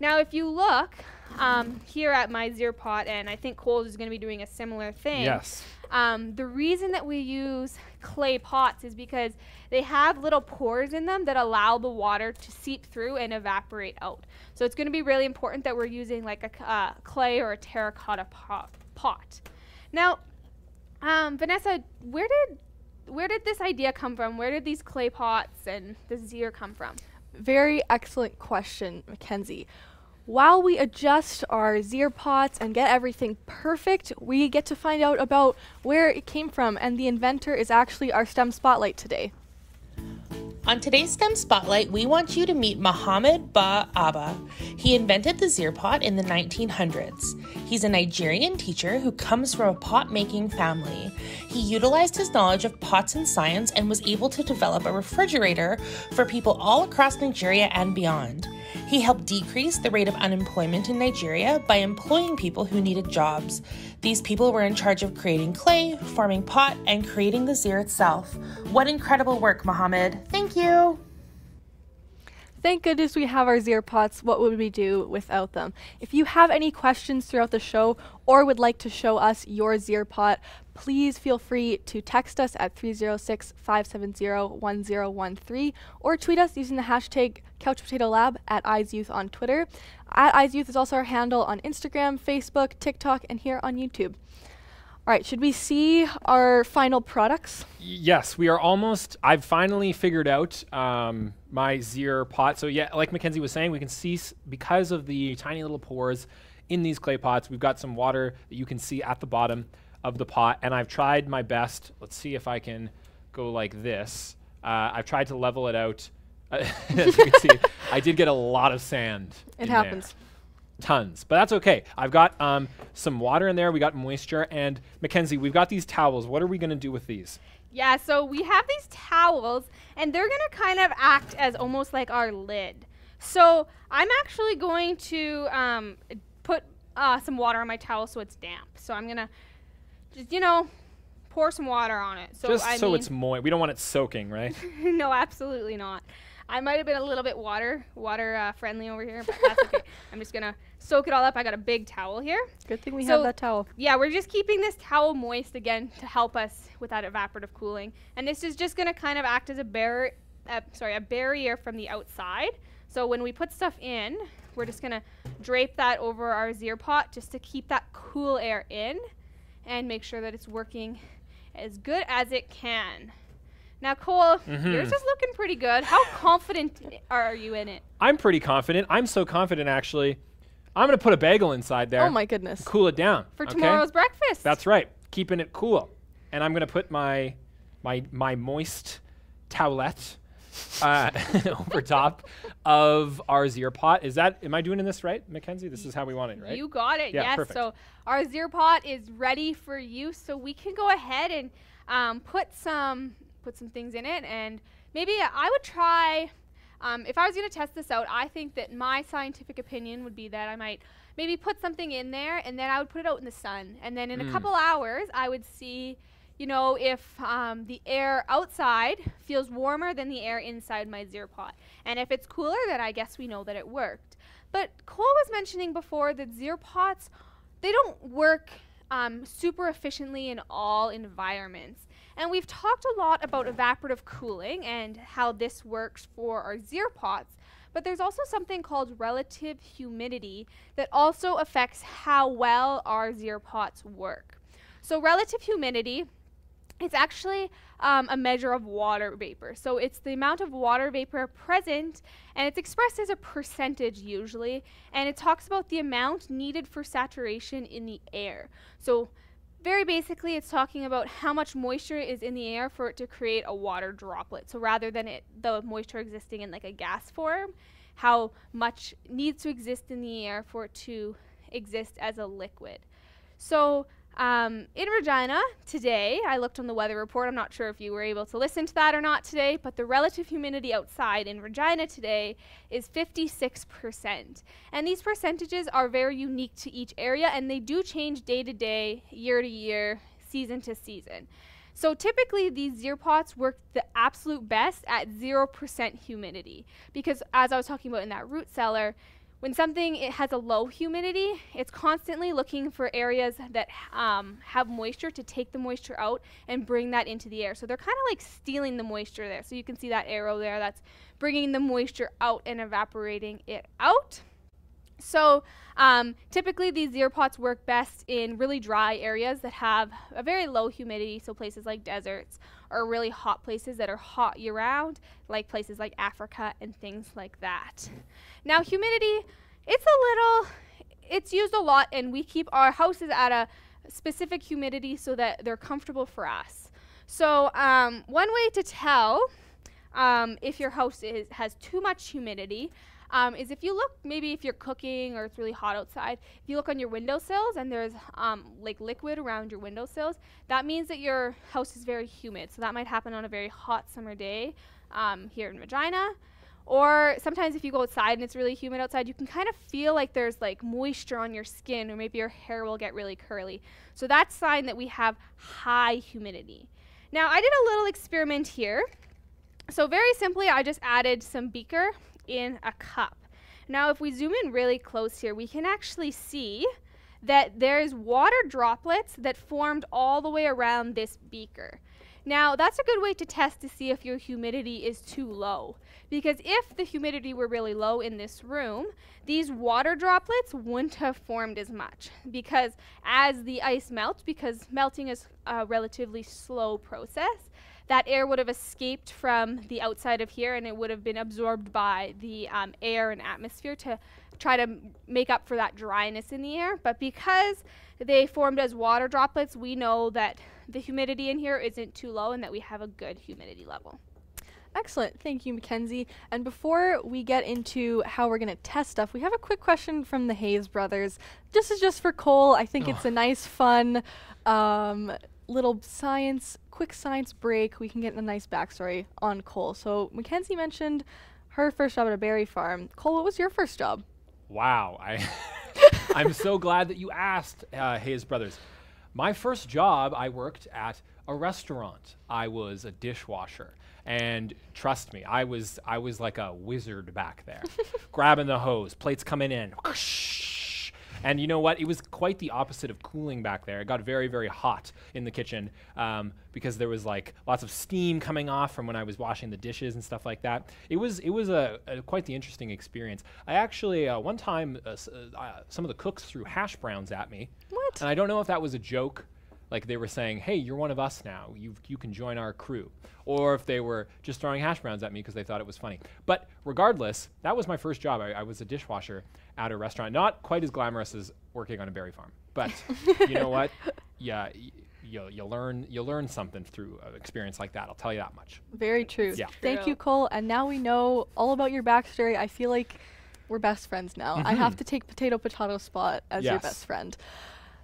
Now, if you look um, here at my Zeer pot, and I think Coles is going to be doing a similar thing. Yes. Um, the reason that we use clay pots is because they have little pores in them that allow the water to seep through and evaporate out. So it's going to be really important that we're using like a uh, clay or a terracotta pot. pot. Now, um, Vanessa, where did where did this idea come from? Where did these clay pots and the Zeer come from? Very excellent question, Mackenzie. While we adjust our Zeer pots and get everything perfect, we get to find out about where it came from, and the inventor is actually our STEM spotlight today. On today's STEM Spotlight, we want you to meet Mohammed Bah Abba. He invented the Zeer pot in the 1900s. He's a Nigerian teacher who comes from a pot making family. He utilized his knowledge of pots and science and was able to develop a refrigerator for people all across Nigeria and beyond. He helped decrease the rate of unemployment in Nigeria by employing people who needed jobs. These people were in charge of creating clay, forming pot, and creating the Zeer itself. What incredible work, Mohammed! Thank you! Thank goodness we have our Zeer pots. What would we do without them? If you have any questions throughout the show or would like to show us your Zeer pot, please feel free to text us at 306 570 1013 or tweet us using the hashtag CouchPotatoLab at EyesYouth on Twitter. At EyesYouth is also our handle on Instagram, Facebook, TikTok, and here on YouTube. All right, should we see our final products? Yes, we are almost. I've finally figured out um, my Zeer pot. So yeah, like Mackenzie was saying, we can see s- because of the tiny little pores in these clay pots. We've got some water that you can see at the bottom of the pot, and I've tried my best. Let's see if I can go like this. Uh, I've tried to level it out. (laughs) As you can see, I did get a lot of sand. It happens. Tons, but that's okay. I've got um, some water in there. We got moisture, and Mackenzie, we've got these towels. What are we gonna do with these? Yeah, so we have these towels, and they're gonna kind of act as almost like our lid. So I'm actually going to um, put uh, some water on my towel so it's damp. So I'm gonna just, you know, pour some water on it. So Just I so mean, it's moist. We don't want it soaking, right? (laughs) no, absolutely not. I might have been a little bit water water uh, friendly over here, but that's okay. (laughs) I'm just gonna soak it all up. I got a big towel here. Good thing we So- have that towel. Yeah, we're just keeping this towel moist again to help us with that evaporative cooling. And this is just gonna kind of act as a barrier, uh, sorry, a barrier from the outside. So when we put stuff in, we're just gonna drape that over our Zeer pot just to keep that cool air in and make sure that it's working as good as it can. Now, Cole, Mhm. yours is looking pretty good. How confident are you in it? I'm pretty confident. I'm so confident, actually. I'm gonna put a bagel inside there. Oh my goodness. Cool it down. For okay? tomorrow's breakfast. That's right. Keeping it cool. And I'm gonna put my my my moist towelette uh, (laughs) over top of our Zeer pot. Is that? Am I doing this right, Mackenzie? This is how we want it, right? You got it. Yeah, yes. perfect. So our Zeer pot is ready for use. So we can go ahead and um, put some put some things in it, and maybe I would try. Um, if I was going to test this out, I think that my scientific opinion would be that I might maybe put something in there, and then I would put it out in the sun, and then in Mm. a couple hours I would see. You know, if um, the air outside feels warmer than the air inside my Zeer pot. And if it's cooler, then I guess we know that it worked. But Cole was mentioning before that Zeer pots, they don't work um, super efficiently in all environments. And we've talked a lot about evaporative cooling and how this works for our Zeer pots. But there's also something called relative humidity that also affects how well our Zeer pots work. So relative humidity it's actually um, a measure of water vapor. So it's the amount of water vapor present, and it's expressed as a percentage usually. And it talks about the amount needed for saturation in the air. So very basically, it's talking about how much moisture is in the air for it to create a water droplet. So rather than it, the moisture existing in like a gas form, how much needs to exist in the air for it to exist as a liquid. So um, in Regina today, I looked on the weather report. I'm not sure if you were able to listen to that or not today, but the relative humidity outside in Regina today is 56%. And these percentages are very unique to each area, and they do change day to day, year to year, season to season. So typically, these Zeer pots work the absolute best at 0% humidity because, as I was talking about in that root cellar, when something it has a low humidity, it's constantly looking for areas that um, have moisture to take the moisture out and bring that into the air. So they're kind of like stealing the moisture there. So you can see that arrow there that's bringing the moisture out and evaporating it out. So um, typically these Zeer pots work best in really dry areas that have a very low humidity, so places like deserts or really hot places that are hot year round, like places like Africa and things like that. Now humidity, it's a little, it's used a lot and we keep our houses at a specific humidity so that they're comfortable for us. So um, one way to tell um, if your house is, has too much humidity um, is if you look, maybe if you're cooking or it's really hot outside, if you look on your windowsills and there's um, like liquid around your windowsills, that means that your house is very humid. So that might happen on a very hot summer day um, here in Regina. Or sometimes if you go outside and it's really humid outside, you can kind of feel like there's like moisture on your skin or maybe your hair will get really curly. So that's sign that we have high humidity. Now I did a little experiment here. So very simply, I just added some beaker in a cup. Now, if we zoom in really close here, we can actually see that there's water droplets that formed all the way around this beaker. Now, that's a good way to test to see if your humidity is too low. Because if the humidity were really low in this room, these water droplets wouldn't have formed as much. Because as the ice melts, because melting is a relatively slow process, that air would have escaped from the outside of here and it would have been absorbed by the um, air and atmosphere to try to make up for that dryness in the air. But because they formed as water droplets, we know that the humidity in here isn't too low and that we have a good humidity level. Excellent. Thank you, Mackenzie. And before we get into how we're going to test stuff, we have a quick question from the Hayes brothers. This is just for Cole. I think it's a nice, fun um, little science, quick science break. We can get a nice backstory on Cole. So, Mackenzie mentioned her first job at a berry farm. Cole, what was your first job? Wow, I (laughs) (laughs) I'm so glad that you asked, uh, Hayes Brothers. My first job, I worked at a restaurant. I was a dishwasher, and trust me, I was I was like a wizard back there, (laughs) grabbing the hose, plates coming in. And you know what? It was quite the opposite of cooling back there. It got very, very hot in the kitchen um, because there was like lots of steam coming off from when I was washing the dishes and stuff like that. It was it was a, a quite the interesting experience. I actually uh, one time uh, uh, some of the cooks threw hash browns at me, What? and I don't know if that was a joke. Like they were saying, "Hey, you're one of us now. You you can join our crew," or if they were just throwing hash browns at me because they thought it was funny. But regardless, that was my first job. I, I was a dishwasher at a restaurant, not quite as glamorous as working on a berry farm. But (laughs) you know what? Yeah, y- you'll you'll learn you'll learn something through an experience like that. I'll tell you that much. Very true. Yeah. Thank you, Cole. And now we know all about your backstory. I feel like we're best friends now. I have to take potato potato spot as your Mm-hmm. Best friend.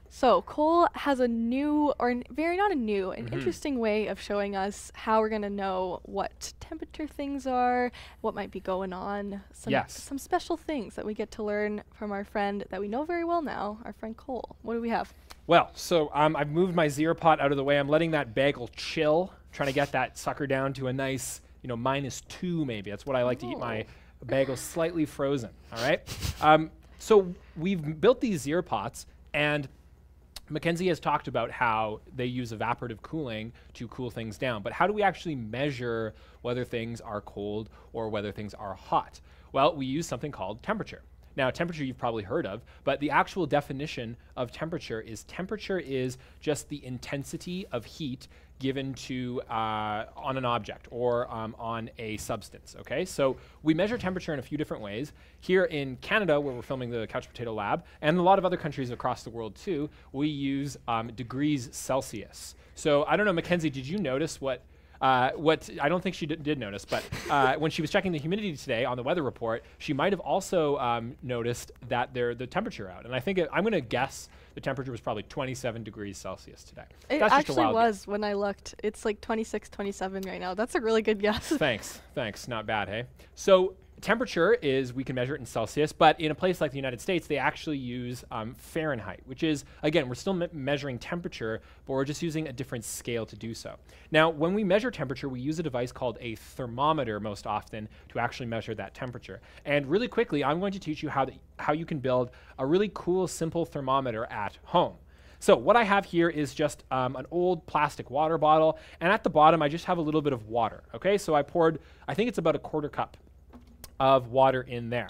So Cole has a new, or n- very not a new, an Mhm. interesting way of showing us how we're gonna know what temperature things are, what might be going on. Some, Yes. Some special things that we get to learn from our friend that we know very well now, our friend Cole. What do we have? Well, so um, I've moved my Zeer pot out of the way. I'm letting that bagel chill, trying to get that sucker down to a nice, you know, minus two maybe. That's what I like to eat my bagel slightly frozen. All right. Um, so we've built these Zeer pots, and Mackenzie has talked about how they use evaporative cooling to cool things down. But how do we actually measure whether things are cold or whether things are hot? Well, we use something called temperature. Now, temperature you've probably heard of, but the actual definition of temperature is temperature is just the intensity of heat given to uh, on an object or um, on a substance. Okay, so we measure temperature in a few different ways. Here in Canada, where we're filming the Couch Potato Lab, and a lot of other countries across the world too, we use um, degrees Celsius. So I don't know, Mackenzie, did you notice what? Uh, what I don't think she did, did notice, but uh, when she was checking the humidity today on the weather report, she might have also um, noticed that there the temperature out. And I think it, I'm going to guess the temperature was probably 27 degrees Celsius today. It That's actually was when I looked. It's like 26, 27 right now. That's a really good guess. thanks, thanks. Not bad, hey? So, temperature is, we can measure it in Celsius, but in a place like the United States, they actually use um, Fahrenheit, which is, again, we're still me- measuring temperature, but we're just using a different scale to do so. Now, when we measure temperature, we use a device called a thermometer most often to actually measure that temperature. And really quickly, I'm going to teach you how, how you can build a really cool, simple thermometer at home. So what I have here is just um, an old plastic water bottle, and at the bottom I just have a little bit of water. Okay, so I poured, I think it's about a quarter cup of water in there.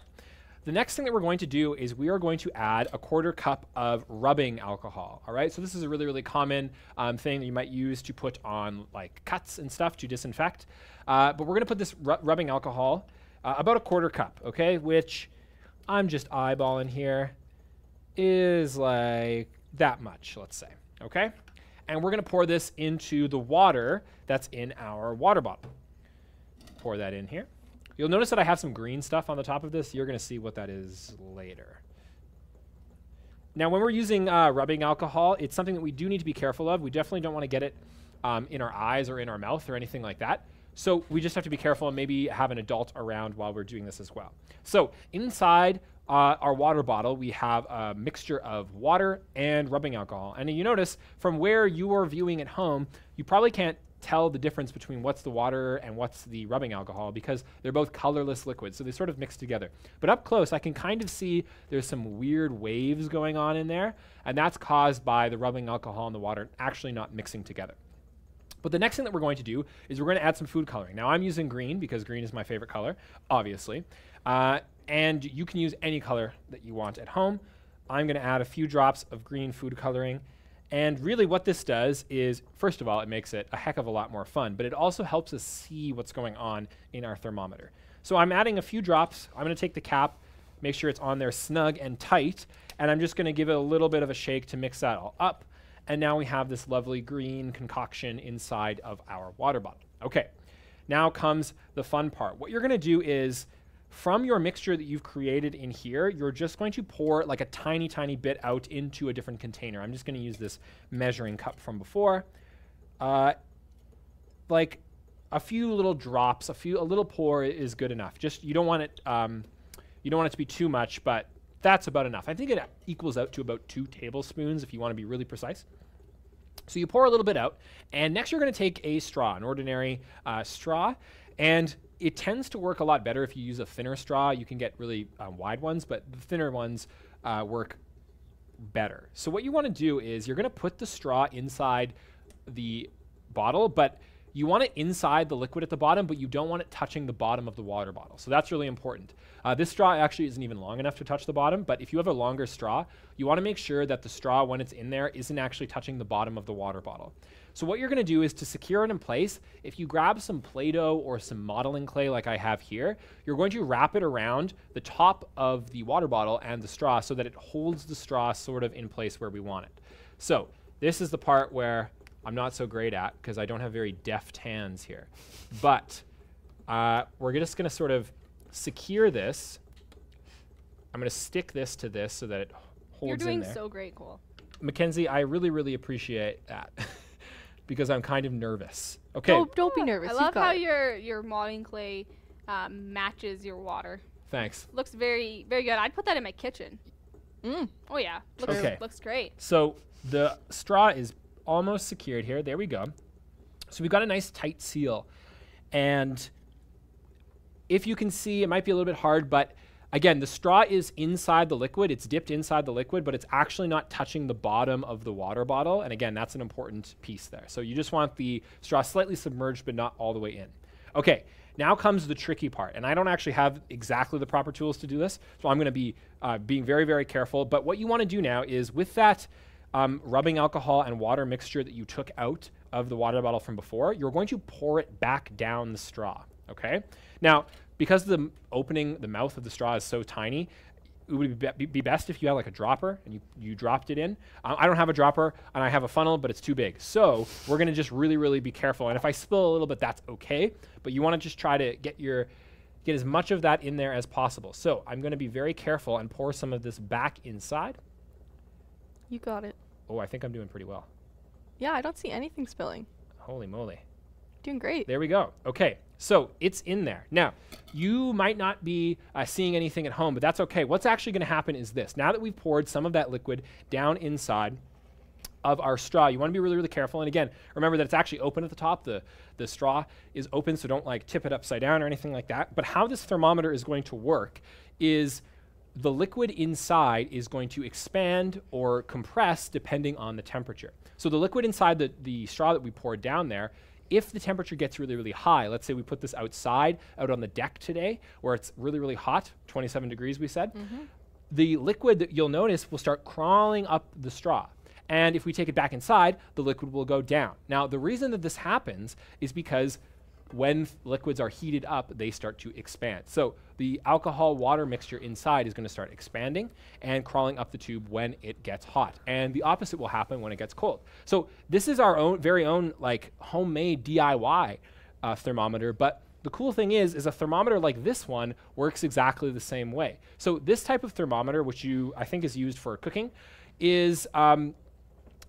The next thing that we're going to do is we are going to add a quarter cup of rubbing alcohol. All right, so this is a really, really common um, thing that you might use to put on like cuts and stuff to disinfect. Uh, but we're going to put this ru- rubbing alcohol uh, about a quarter cup, okay, which I'm just eyeballing here is like that much, let's say, okay? And we're going to pour this into the water that's in our water bottle. Pour that in here. You'll notice that I have some green stuff on the top of this. You're going to see what that is later. Now, when we're using uh, rubbing alcohol, it's something that we do need to be careful of. We definitely don't want to get it um, in our eyes or in our mouth or anything like that. So we just have to be careful and maybe have an adult around while we're doing this as well. So inside uh, our water bottle, we have a mixture of water and rubbing alcohol. And you notice from where you are viewing at home, you probably can't tell the difference between what's the water and what's the rubbing alcohol because they're both colorless liquids, so they sort of mix together. But up close, I can kind of see there's some weird waves going on in there, and that's caused by the rubbing alcohol and the water actually not mixing together. But the next thing that we're going to do is we're going to add some food coloring. Now I'm using green because green is my favorite color, obviously. Uh, and you can use any color that you want at home. I'm going to add a few drops of green food coloring. And really what this does is, first of all, it makes it a heck of a lot more fun, but it also helps us see what's going on in our thermometer. So I'm adding a few drops. I'm going to take the cap, make sure it's on there snug and tight, and I'm just going to give it a little bit of a shake to mix that all up. And now we have this lovely green concoction inside of our water bottle. Okay. now comes the fun part. What you're going to do is from your mixture that you've created in here, you're just going to pour like a tiny, tiny bit out into a different container. I'm just going to use this measuring cup from before. Uh, like a few little drops, a few, a little pour is good enough. Just you don't want it, um, you don't want it to be too much, but that's about enough. I think it equals out to about two tablespoons if you want to be really precise. So you pour a little bit out, and next you're going to take a straw, an ordinary uh, straw, and it tends to work a lot better if you use a thinner straw. You can get really uh, wide ones, but the thinner ones uh, work better. So what you want to do is you're going to put the straw inside the bottle, but you want it inside the liquid at the bottom, but you don't want it touching the bottom of the water bottle. So that's really important. Uh, this straw actually isn't even long enough to touch the bottom, but if you have a longer straw, you want to make sure that the straw, when it's in there, isn't actually touching the bottom of the water bottle. So what you're going to do is to secure it in place, if you grab some Play-Doh or some modeling clay like I have here, you're going to wrap it around the top of the water bottle and the straw so that it holds the straw sort of in place where we want it. So this is the part where I'm not so great at because I don't have very deft hands here. but uh, we're just going to sort of secure this. I'm going to stick this to this so that it holds in there. You're doing so great, Cole. Mackenzie, I really, really appreciate that (laughs) because I'm kind of nervous. Okay, Don't, don't be nervous. I You've love how it. your your modeling clay um, matches your water. thanks. Looks very very good. I'd put that in my kitchen. Mm. Oh yeah, looks Okay. looks great. So the straw is almost secured here. There we go. So we've got a nice tight seal. And if you can see, it might be a little bit hard, but again, the straw is inside the liquid. It's dipped inside the liquid, but it's actually not touching the bottom of the water bottle. And again, that's an important piece there. So you just want the straw slightly submerged, but not all the way in. Okay, now comes the tricky part. And I don't actually have exactly the proper tools to do this, so I'm going to be uh, being very, very careful. But what you want to do now is with that um, rubbing alcohol and water mixture that you took out of the water bottle from before, you're going to pour it back down the straw. Okay. Now, because the opening, the mouth of the straw is so tiny, it would be, be, be best if you had like a dropper and you, you dropped it in. I don't have a dropper and I have a funnel, but it's too big. So we're going to just really, really be careful. And if I spill a little bit, that's okay. But you want to just try to get your get as much of that in there as possible. So I'm going to be very careful and pour some of this back inside. You got it. Oh, I think I'm doing pretty well. Yeah, I don't see anything spilling. Holy moly. Doing great. There we go. Okay, so it's in there. Now, you might not be uh, seeing anything at home, but that's okay. What's actually going to happen is this. Now that we've poured some of that liquid down inside of our straw, you want to be really, really careful. And again, remember that it's actually open at the top. The, the straw is open, so don't like tip it upside down or anything like that. But how this thermometer is going to work is the liquid inside is going to expand or compress depending on the temperature. So the liquid inside the, the straw that we poured down there, if the temperature gets really, really high, let's say we put this outside, out on the deck today, where it's really, really hot, 27 degrees we said, mm-hmm. the liquid that you'll notice will start crawling up the straw. And if we take it back inside, the liquid will go down. Now, the reason that this happens is because when liquids are heated up, they start to expand. So the alcohol water mixture inside is going to start expanding and crawling up the tube when it gets hot. And the opposite will happen when it gets cold. So this is our own very own like homemade DIY uh, thermometer, but the cool thing is, is a thermometer like this one works exactly the same way. So this type of thermometer, which you I think is used for cooking, is um,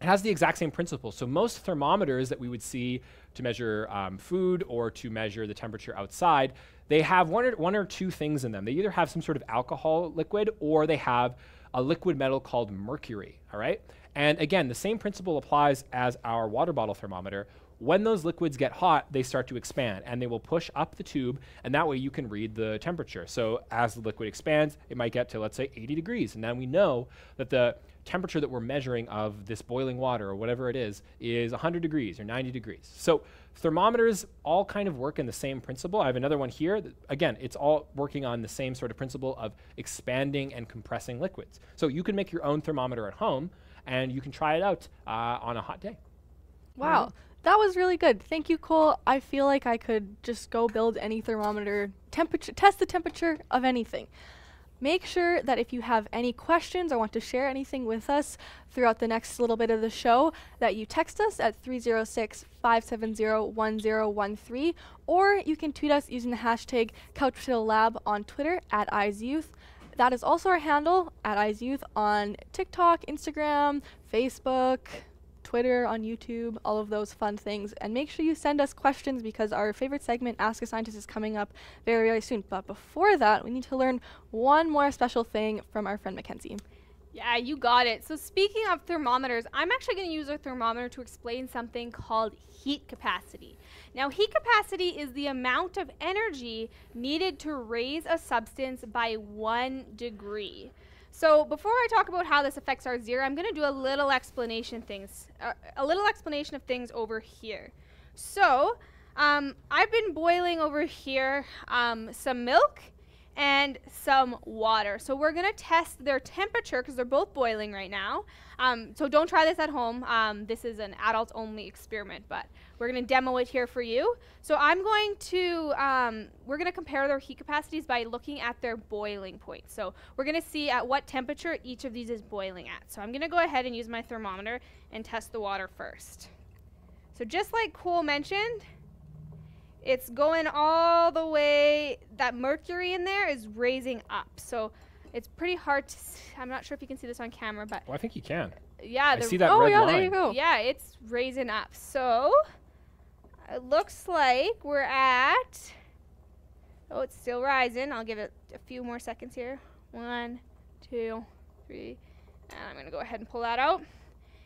it has the exact same principle. So most thermometers that we would see to measure um, food or to measure the temperature outside, they have one or, one or two things in them. They either have some sort of alcohol liquid or they have a liquid metal called mercury, all right? And again, the same principle applies as our water bottle thermometer. When those liquids get hot, they start to expand and they will push up the tube, and that way you can read the temperature. So as the liquid expands, it might get to, let's say, 80 degrees. And then we know that the temperature that we're measuring of this boiling water or whatever it is is 100 degrees or 90 degrees. So thermometers all kind of work in the same principle. I have another one here. That, again, it's all working on the same sort of principle of expanding and compressing liquids. So you can make your own thermometer at home and you can try it out uh, on a hot day. Wow. That was really good. Thank you, Cole. I feel like I could just go build any thermometer, temperature, test the temperature of anything. Make sure that if you have any questions or want to share anything with us throughout the next little bit of the show, that you text us at 306 570 1013, or you can tweet us using the hashtag CouchPotatoLab on Twitter at EyesYouth. That is also our handle at EyesYouth on TikTok, Instagram, Facebook, Twitter, on YouTube, all of those fun things. And make sure you send us questions because our favorite segment, Ask a Scientist, is coming up very, very soon. But before that, we need to learn one more special thing from our friend Mackenzie. Yeah, you got it. So speaking of thermometers, I'm actually going to use a thermometer to explain something called heat capacity. Now, heat capacity is the amount of energy needed to raise a substance by one degree. So before I talk about how this affects our Zeer, I'm going to do a little explanation things, uh, a little explanation of things over here. So um, I've been boiling over here um, some milk and some water. So we're gonna test their temperature because they're both boiling right now. Um, so don't try this at home. Um, this is an adult only experiment, but we're gonna demo it here for you. So I'm going to, um, we're gonna compare their heat capacities by looking at their boiling point. So we're gonna see at what temperature each of these is boiling at. So I'm gonna go ahead and use my thermometer and test the water first. So just like Cole mentioned, it's going all the way, that mercury in there is raising up. So it's pretty hard to, I'm not sure if you can see this on camera, but Well, I think you can. yeah. I see that oh, red yeah, line. there you go. Yeah, it's raising up. So it looks like we're at, oh, it's still rising. I'll give it a few more seconds here. One, two, three, and I'm going to go ahead and pull that out.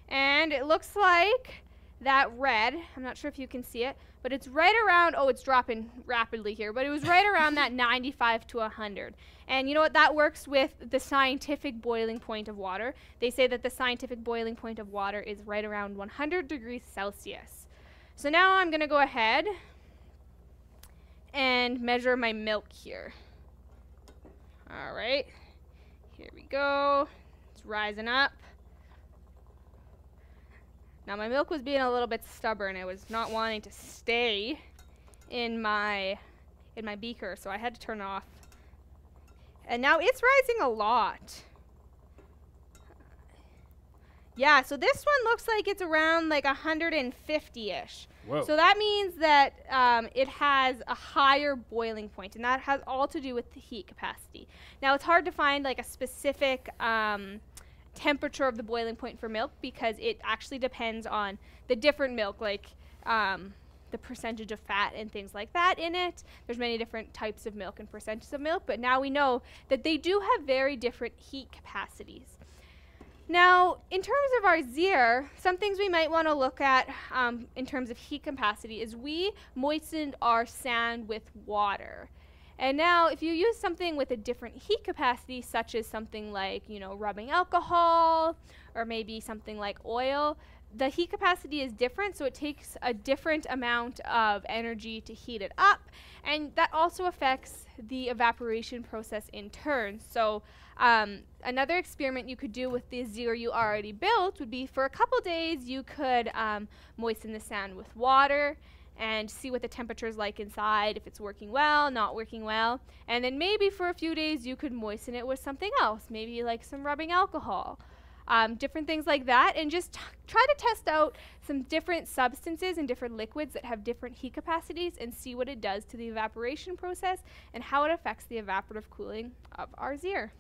And it looks like that red, I'm not sure if you can see it, but it's right around, oh, it's dropping rapidly here, but it was right around that (laughs) 95 to 100. And you know what? That works with the scientific boiling point of water. They say that the scientific boiling point of water is right around 100 degrees Celsius. So now I'm going to go ahead and measure my milk here. All right, here we go. It's rising up. Now my milk was being a little bit stubborn. It was not wanting to stay in my in my beaker, so I had to turn it off. And now it's rising a lot. Yeah, so this one looks like it's around like 150-ish. Whoa. So that means that um, it has a higher boiling point, and that has all to do with the heat capacity. Now, it's hard to find like a specific um, temperature of the boiling point for milk because it actually depends on the different milk, like um, the percentage of fat and things like that in it. There's many different types of milk and percentages of milk, but now we know that they do have very different heat capacities. Now, in terms of our Zeer, some things we might want to look at um, in terms of heat capacity is we moistened our sand with water. And now, if you use something with a different heat capacity, such as something like, you know, rubbing alcohol or maybe something like oil, the heat capacity is different, so it takes a different amount of energy to heat it up. And that also affects the evaporation process in turn. So, um, another experiment you could do with the Zeer you already built would be for a couple days, you could um, moisten the sand with water and see what the temperature is like inside, if it's working well, not working well. And then maybe for a few days you could moisten it with something else, maybe like some rubbing alcohol. Um, different things like that, and just try to test out some different substances and different liquids that have different heat capacities and see what it does to the evaporation process and how it affects the evaporative cooling of our Zeer.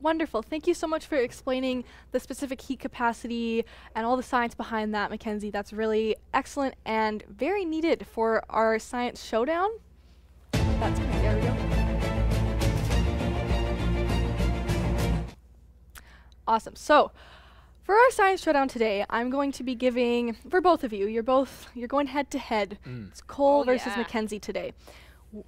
Wonderful. Thank you so much for explaining the specific heat capacity and all the science behind that, Mackenzie. That's really excellent and very needed for our science showdown. That's great. There we go. Awesome. So, for our science showdown today, I'm going to be giving for both of you. You're both you're going head to head. Mm. It's Cole Oh, versus yeah. Mackenzie today.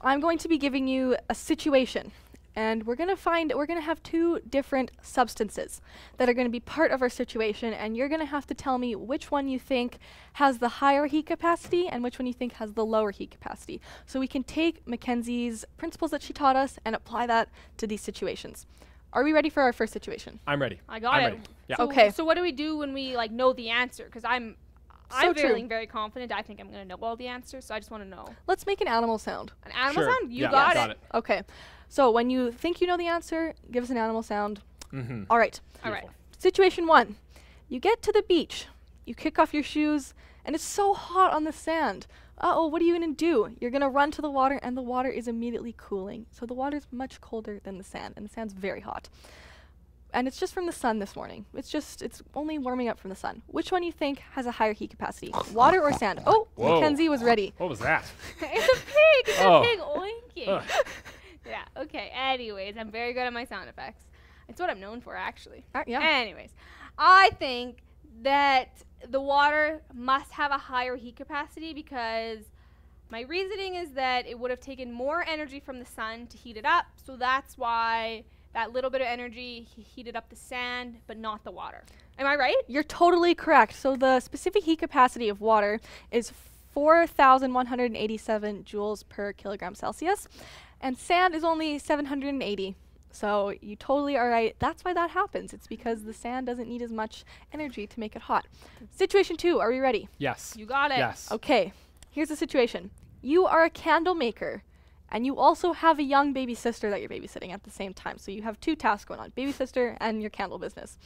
I'm going to be giving you a situation, and we're gonna find we're gonna have two different substances that are gonna be part of our situation, and you're gonna have to tell me which one you think has the higher heat capacity and which one you think has the lower heat capacity. So we can take Mackenzie's principles that she taught us and apply that to these situations. Are we ready for our first situation? I'm ready. I got I'm it. ready. Yeah. So, Okay. So what do we do when we like know the answer? Because I'm, So I'm true. feeling very confident. I think I'm gonna know all the answers. So I just want to know Let's make an animal sound. an animal Sure. sound. You Yeah, got, got it. it. Okay. So when you think you know the answer, give us an animal sound. Mm-hmm. All right. All right. Situation one you get to the beach, you kick off your shoes, and it's so hot on the sand. Uh oh, what are you going to do? You're going to run to the water, and the water is immediately cooling. So the water is much colder than the sand, and the sand's very hot. And it's just from the sun this morning. It's just, it's only warming up from the sun. Which one you think has a higher heat capacity? Water or sand? (laughs) Oh, Whoa. Mackenzie was ready. What was that? (laughs) it's a pig. It's Oh. a pig oinking. (laughs) Yeah. Okay. Anyways, I'm very good at my sound effects. It's what I'm known for, actually. Uh, yeah. Anyways, I think that the water must have a higher heat capacity because my reasoning is that it would have taken more energy from the sun to heat it up. So that's why that little bit of energy he- heated up the sand, but not the water. Am I right? You're totally correct. So the specific heat capacity of water is 4,187 joules per kilogram Celsius, and sand is only 780. So you totally are right. That's why that happens. It's because the sand doesn't need as much energy to make it hot. Situation two. Are we ready? Yes. You got it. Yes. Okay. Here's the situation. You are a candle maker, and you also have a young baby sister that you're babysitting at the same time. So you have two tasks going on: baby sister and your candle business.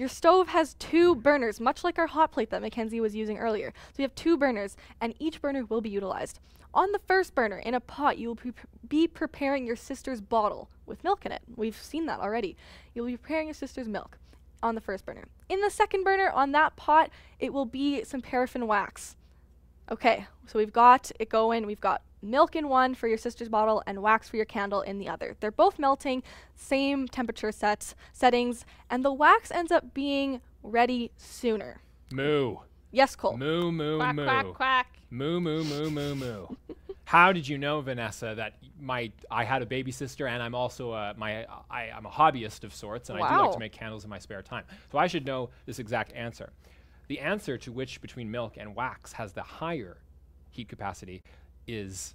Your stove has two burners, much like our hot plate that Mackenzie was using earlier. So you have two burners, and each burner will be utilized. On the first burner, in a pot, you will pre- be preparing your sister's bottle with milk in it. We've seen that already. You'll be preparing your sister's milk on the first burner. In the second burner, on that pot, it will be some paraffin wax. Okay, so we've got it going. We've got milk in one for your sister's bottle and wax for your candle in the other. They're both melting, same temperature sets, settings, and the wax ends up being ready sooner. Moo. Yes, Cole. Moo, moo, Quack, moo. quack, quack. Moo, moo, moo, moo, moo. (laughs) How did you know, Vanessa, that my I had a baby sister and I'm also a, my I, I'm a hobbyist of sorts and I do like to make candles in my spare time. So I should know this exact answer. The answer to which between milk and wax has the higher heat capacity is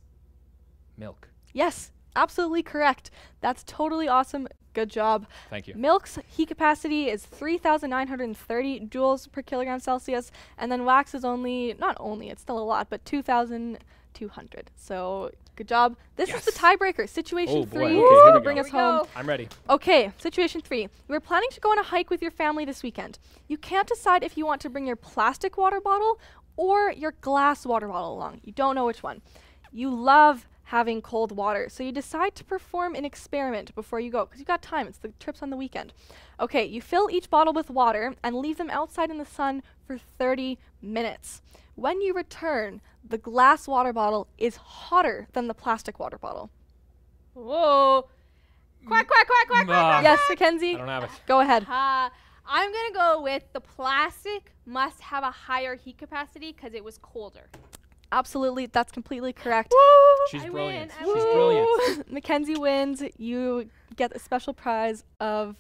milk. Yes, absolutely correct. That's totally awesome. Good job. Thank you. Milk's heat capacity is 3,930 joules per kilogram Celsius, and then wax is only, not only, it's still a lot, but 2,200. So good job. This is the tiebreaker. Situation Oh, boy. three Okay, here will we bring go. us home. I'm ready. Okay, situation three. You're planning to go on a hike with your family this weekend. You can't decide if you want to bring your plastic water bottle or your glass water bottle along. You don't know which one. You love having cold water, so you decide to perform an experiment before you go because you've got time. It's the trips on the weekend. Okay, you fill each bottle with water and leave them outside in the sun for 30 minutes. When you return, the glass water bottle is hotter than the plastic water bottle. Whoa. Quack, quack, quack, quack, quack, quack. Yes, I don't have it. go ahead. Uh, I'm going to go with the plastic must have a higher heat capacity because it was colder. Absolutely, that's completely correct. She's I brilliant. win, She's win. brilliant. (laughs) Mackenzie wins. You get a special prize of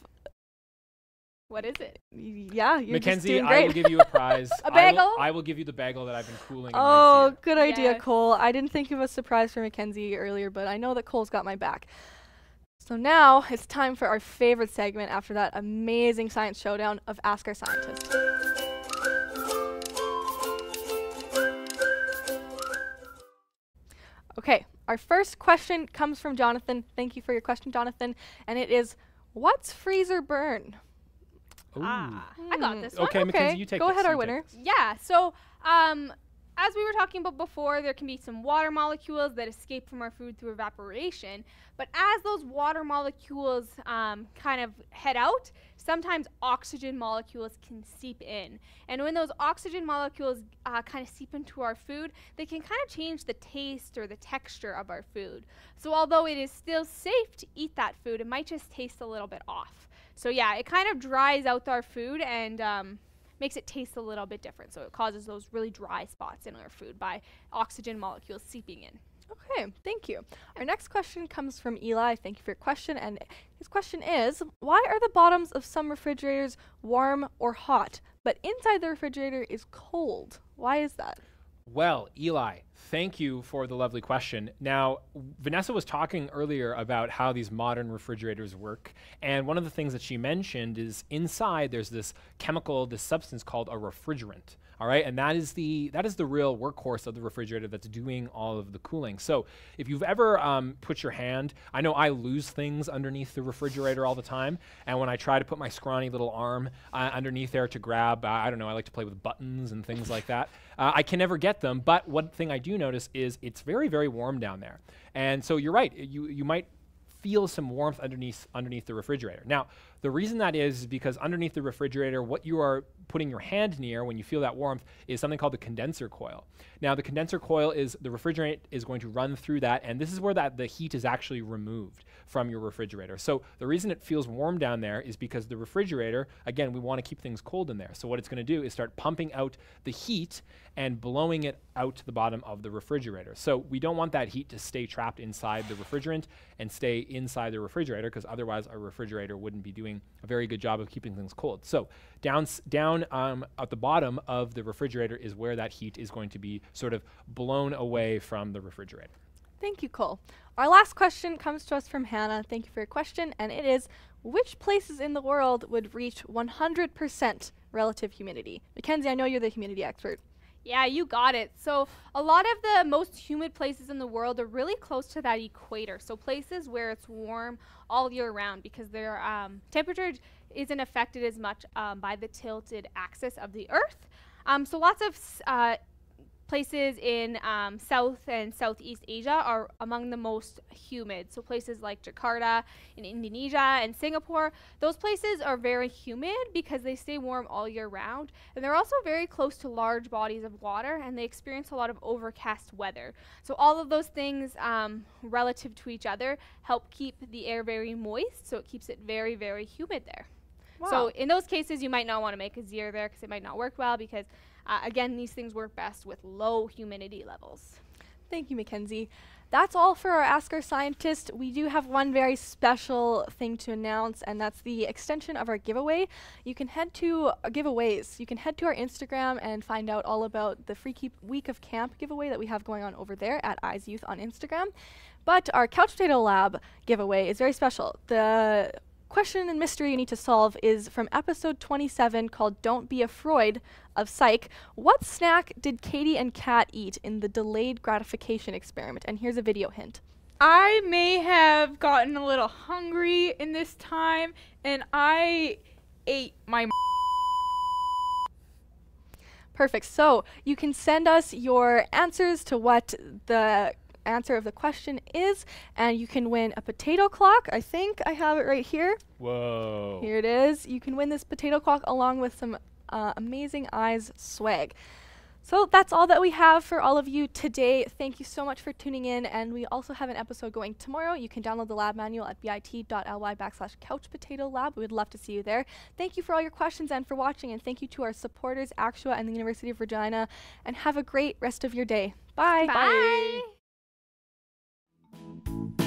What is it? y- yeah. You're just Mackenzie, doing I will give you a prize. (laughs) a bagel? I will, give you the bagel that I've been cooling. oh, my good idea, Yes. Cole. I didn't think of a surprise for Mackenzie earlier, but I know that Cole's got my back. So now it's time for our favorite segment after that amazing science showdown of Ask Our Scientist. Okay, our first question comes from Jonathan. Thank you for your question, Jonathan. And it is What's freezer burn? Ooh. Ah, I got Hmm, this one. Okay, Mackenzie, you take Go this, ahead, our winner. Yeah. So, um, as we were talking about before, there can be some water molecules that escape from our food through evaporation. But as those water molecules um, kind of head out, sometimes oxygen molecules can seep in. And when those oxygen molecules uh, kind of seep into our food, they can kind of change the taste or the texture of our food. So, although it is still safe to eat that food, it might just taste a little bit off. So, yeah, it kind of dries out our food and um, makes it taste a little bit different. So it causes those really dry spots in our food by oxygen molecules seeping in. Okay, thank you. Our next question comes from Eli. Thank you for your question. And his question is Why are the bottoms of some refrigerators warm or hot, but inside the refrigerator is cold? Why is that? Well, Eli, Thank you for the lovely question. Now, Vanessa was talking earlier about how these modern refrigerators work. And one of the things that she mentioned is inside there's this chemical, this substance called a refrigerant. All right, and that is the that is the real workhorse of the refrigerator that's doing all of the cooling. So if you've ever um, put your hand, I know I lose things underneath the refrigerator all the time, and when I try to put my scrawny little arm uh, underneath there to grab, uh, I don't know, I like to play with buttons and things like that. Uh, I can never get them, but one thing I do notice is it's very very warm down there, and so you're right. You you might feel some warmth underneath underneath the refrigerator. Now, the reason that is, is because underneath the refrigerator, what you are putting your hand near when you feel that warmth is something called the condenser coil. Now, the condenser coil is the refrigerant is going to run through that, and this is where that the heat is actually removed from your refrigerator. So the reason it feels warm down there is because the refrigerator, again, we want to keep things cold in there. So what it's going to do is start pumping out the heat and blowing it out to the bottom of the refrigerator. So we don't want that heat to stay trapped inside the refrigerant and stay inside the refrigerator because otherwise our refrigerator wouldn't be doing a very good job of keeping things cold. So down, down um, at the bottom of the refrigerator is where that heat is going to be sort of blown away from the refrigerator. Thank you, Cole. Our last question comes to us from Hannah. Thank you for your question. And it is Which places in the world would reach 100% relative humidity? Mackenzie, I know you're the humidity expert. Yeah, you got it. So, a lot of the most humid places in the world are really close to that equator. So, places where it's warm all year round because their um, temperature isn't affected as much um, by the tilted axis of the Earth. Um, so, lots of uh, places in um, South and Southeast Asia are among the most humid. So places like Jakarta in Indonesia and Singapore, those places are very humid because they stay warm all year round. And they're also very close to large bodies of water and they experience a lot of overcast weather. So all of those things um, relative to each other help keep the air very moist. So it keeps it very, very humid there. Wow. So in those cases, you might not want to make a Zeer there because it might not work well because uh, again, these things work best with low humidity levels. Thank you, Mackenzie. That's all for our Ask Our Scientist. We do have one very special thing to announce, and that's the extension of our giveaway. You can head to uh, giveaways. You can head to our Instagram and find out all about the Free Keep Week of Camp giveaway that we have going on over there at Eyes Youth on Instagram. But our Couch Potato Lab giveaway is very special. The question and mystery you need to solve is from episode 27 called Don't Be a Freud of Psych. What snack did Katie and Kat eat in the delayed gratification experiment? And here's a video hint. I may have gotten a little hungry in this time and I ate my Perfect. So you can send us your answers to what the answer of the question is, and you can win a potato clock. I think I have it right here. Whoa. Here it is. You can win this potato clock along with some uh, amazing eyes swag. So that's all that we have for all of you today. Thank you so much for tuning in. And we also have an episode going tomorrow. You can download the lab manual at bit.ly backslash couch potato lab. We would love to see you there. Thank you for all your questions and for watching. And thank you to our supporters, Actua and the University of Regina. And have a great rest of your day. Bye. Bye. Bye you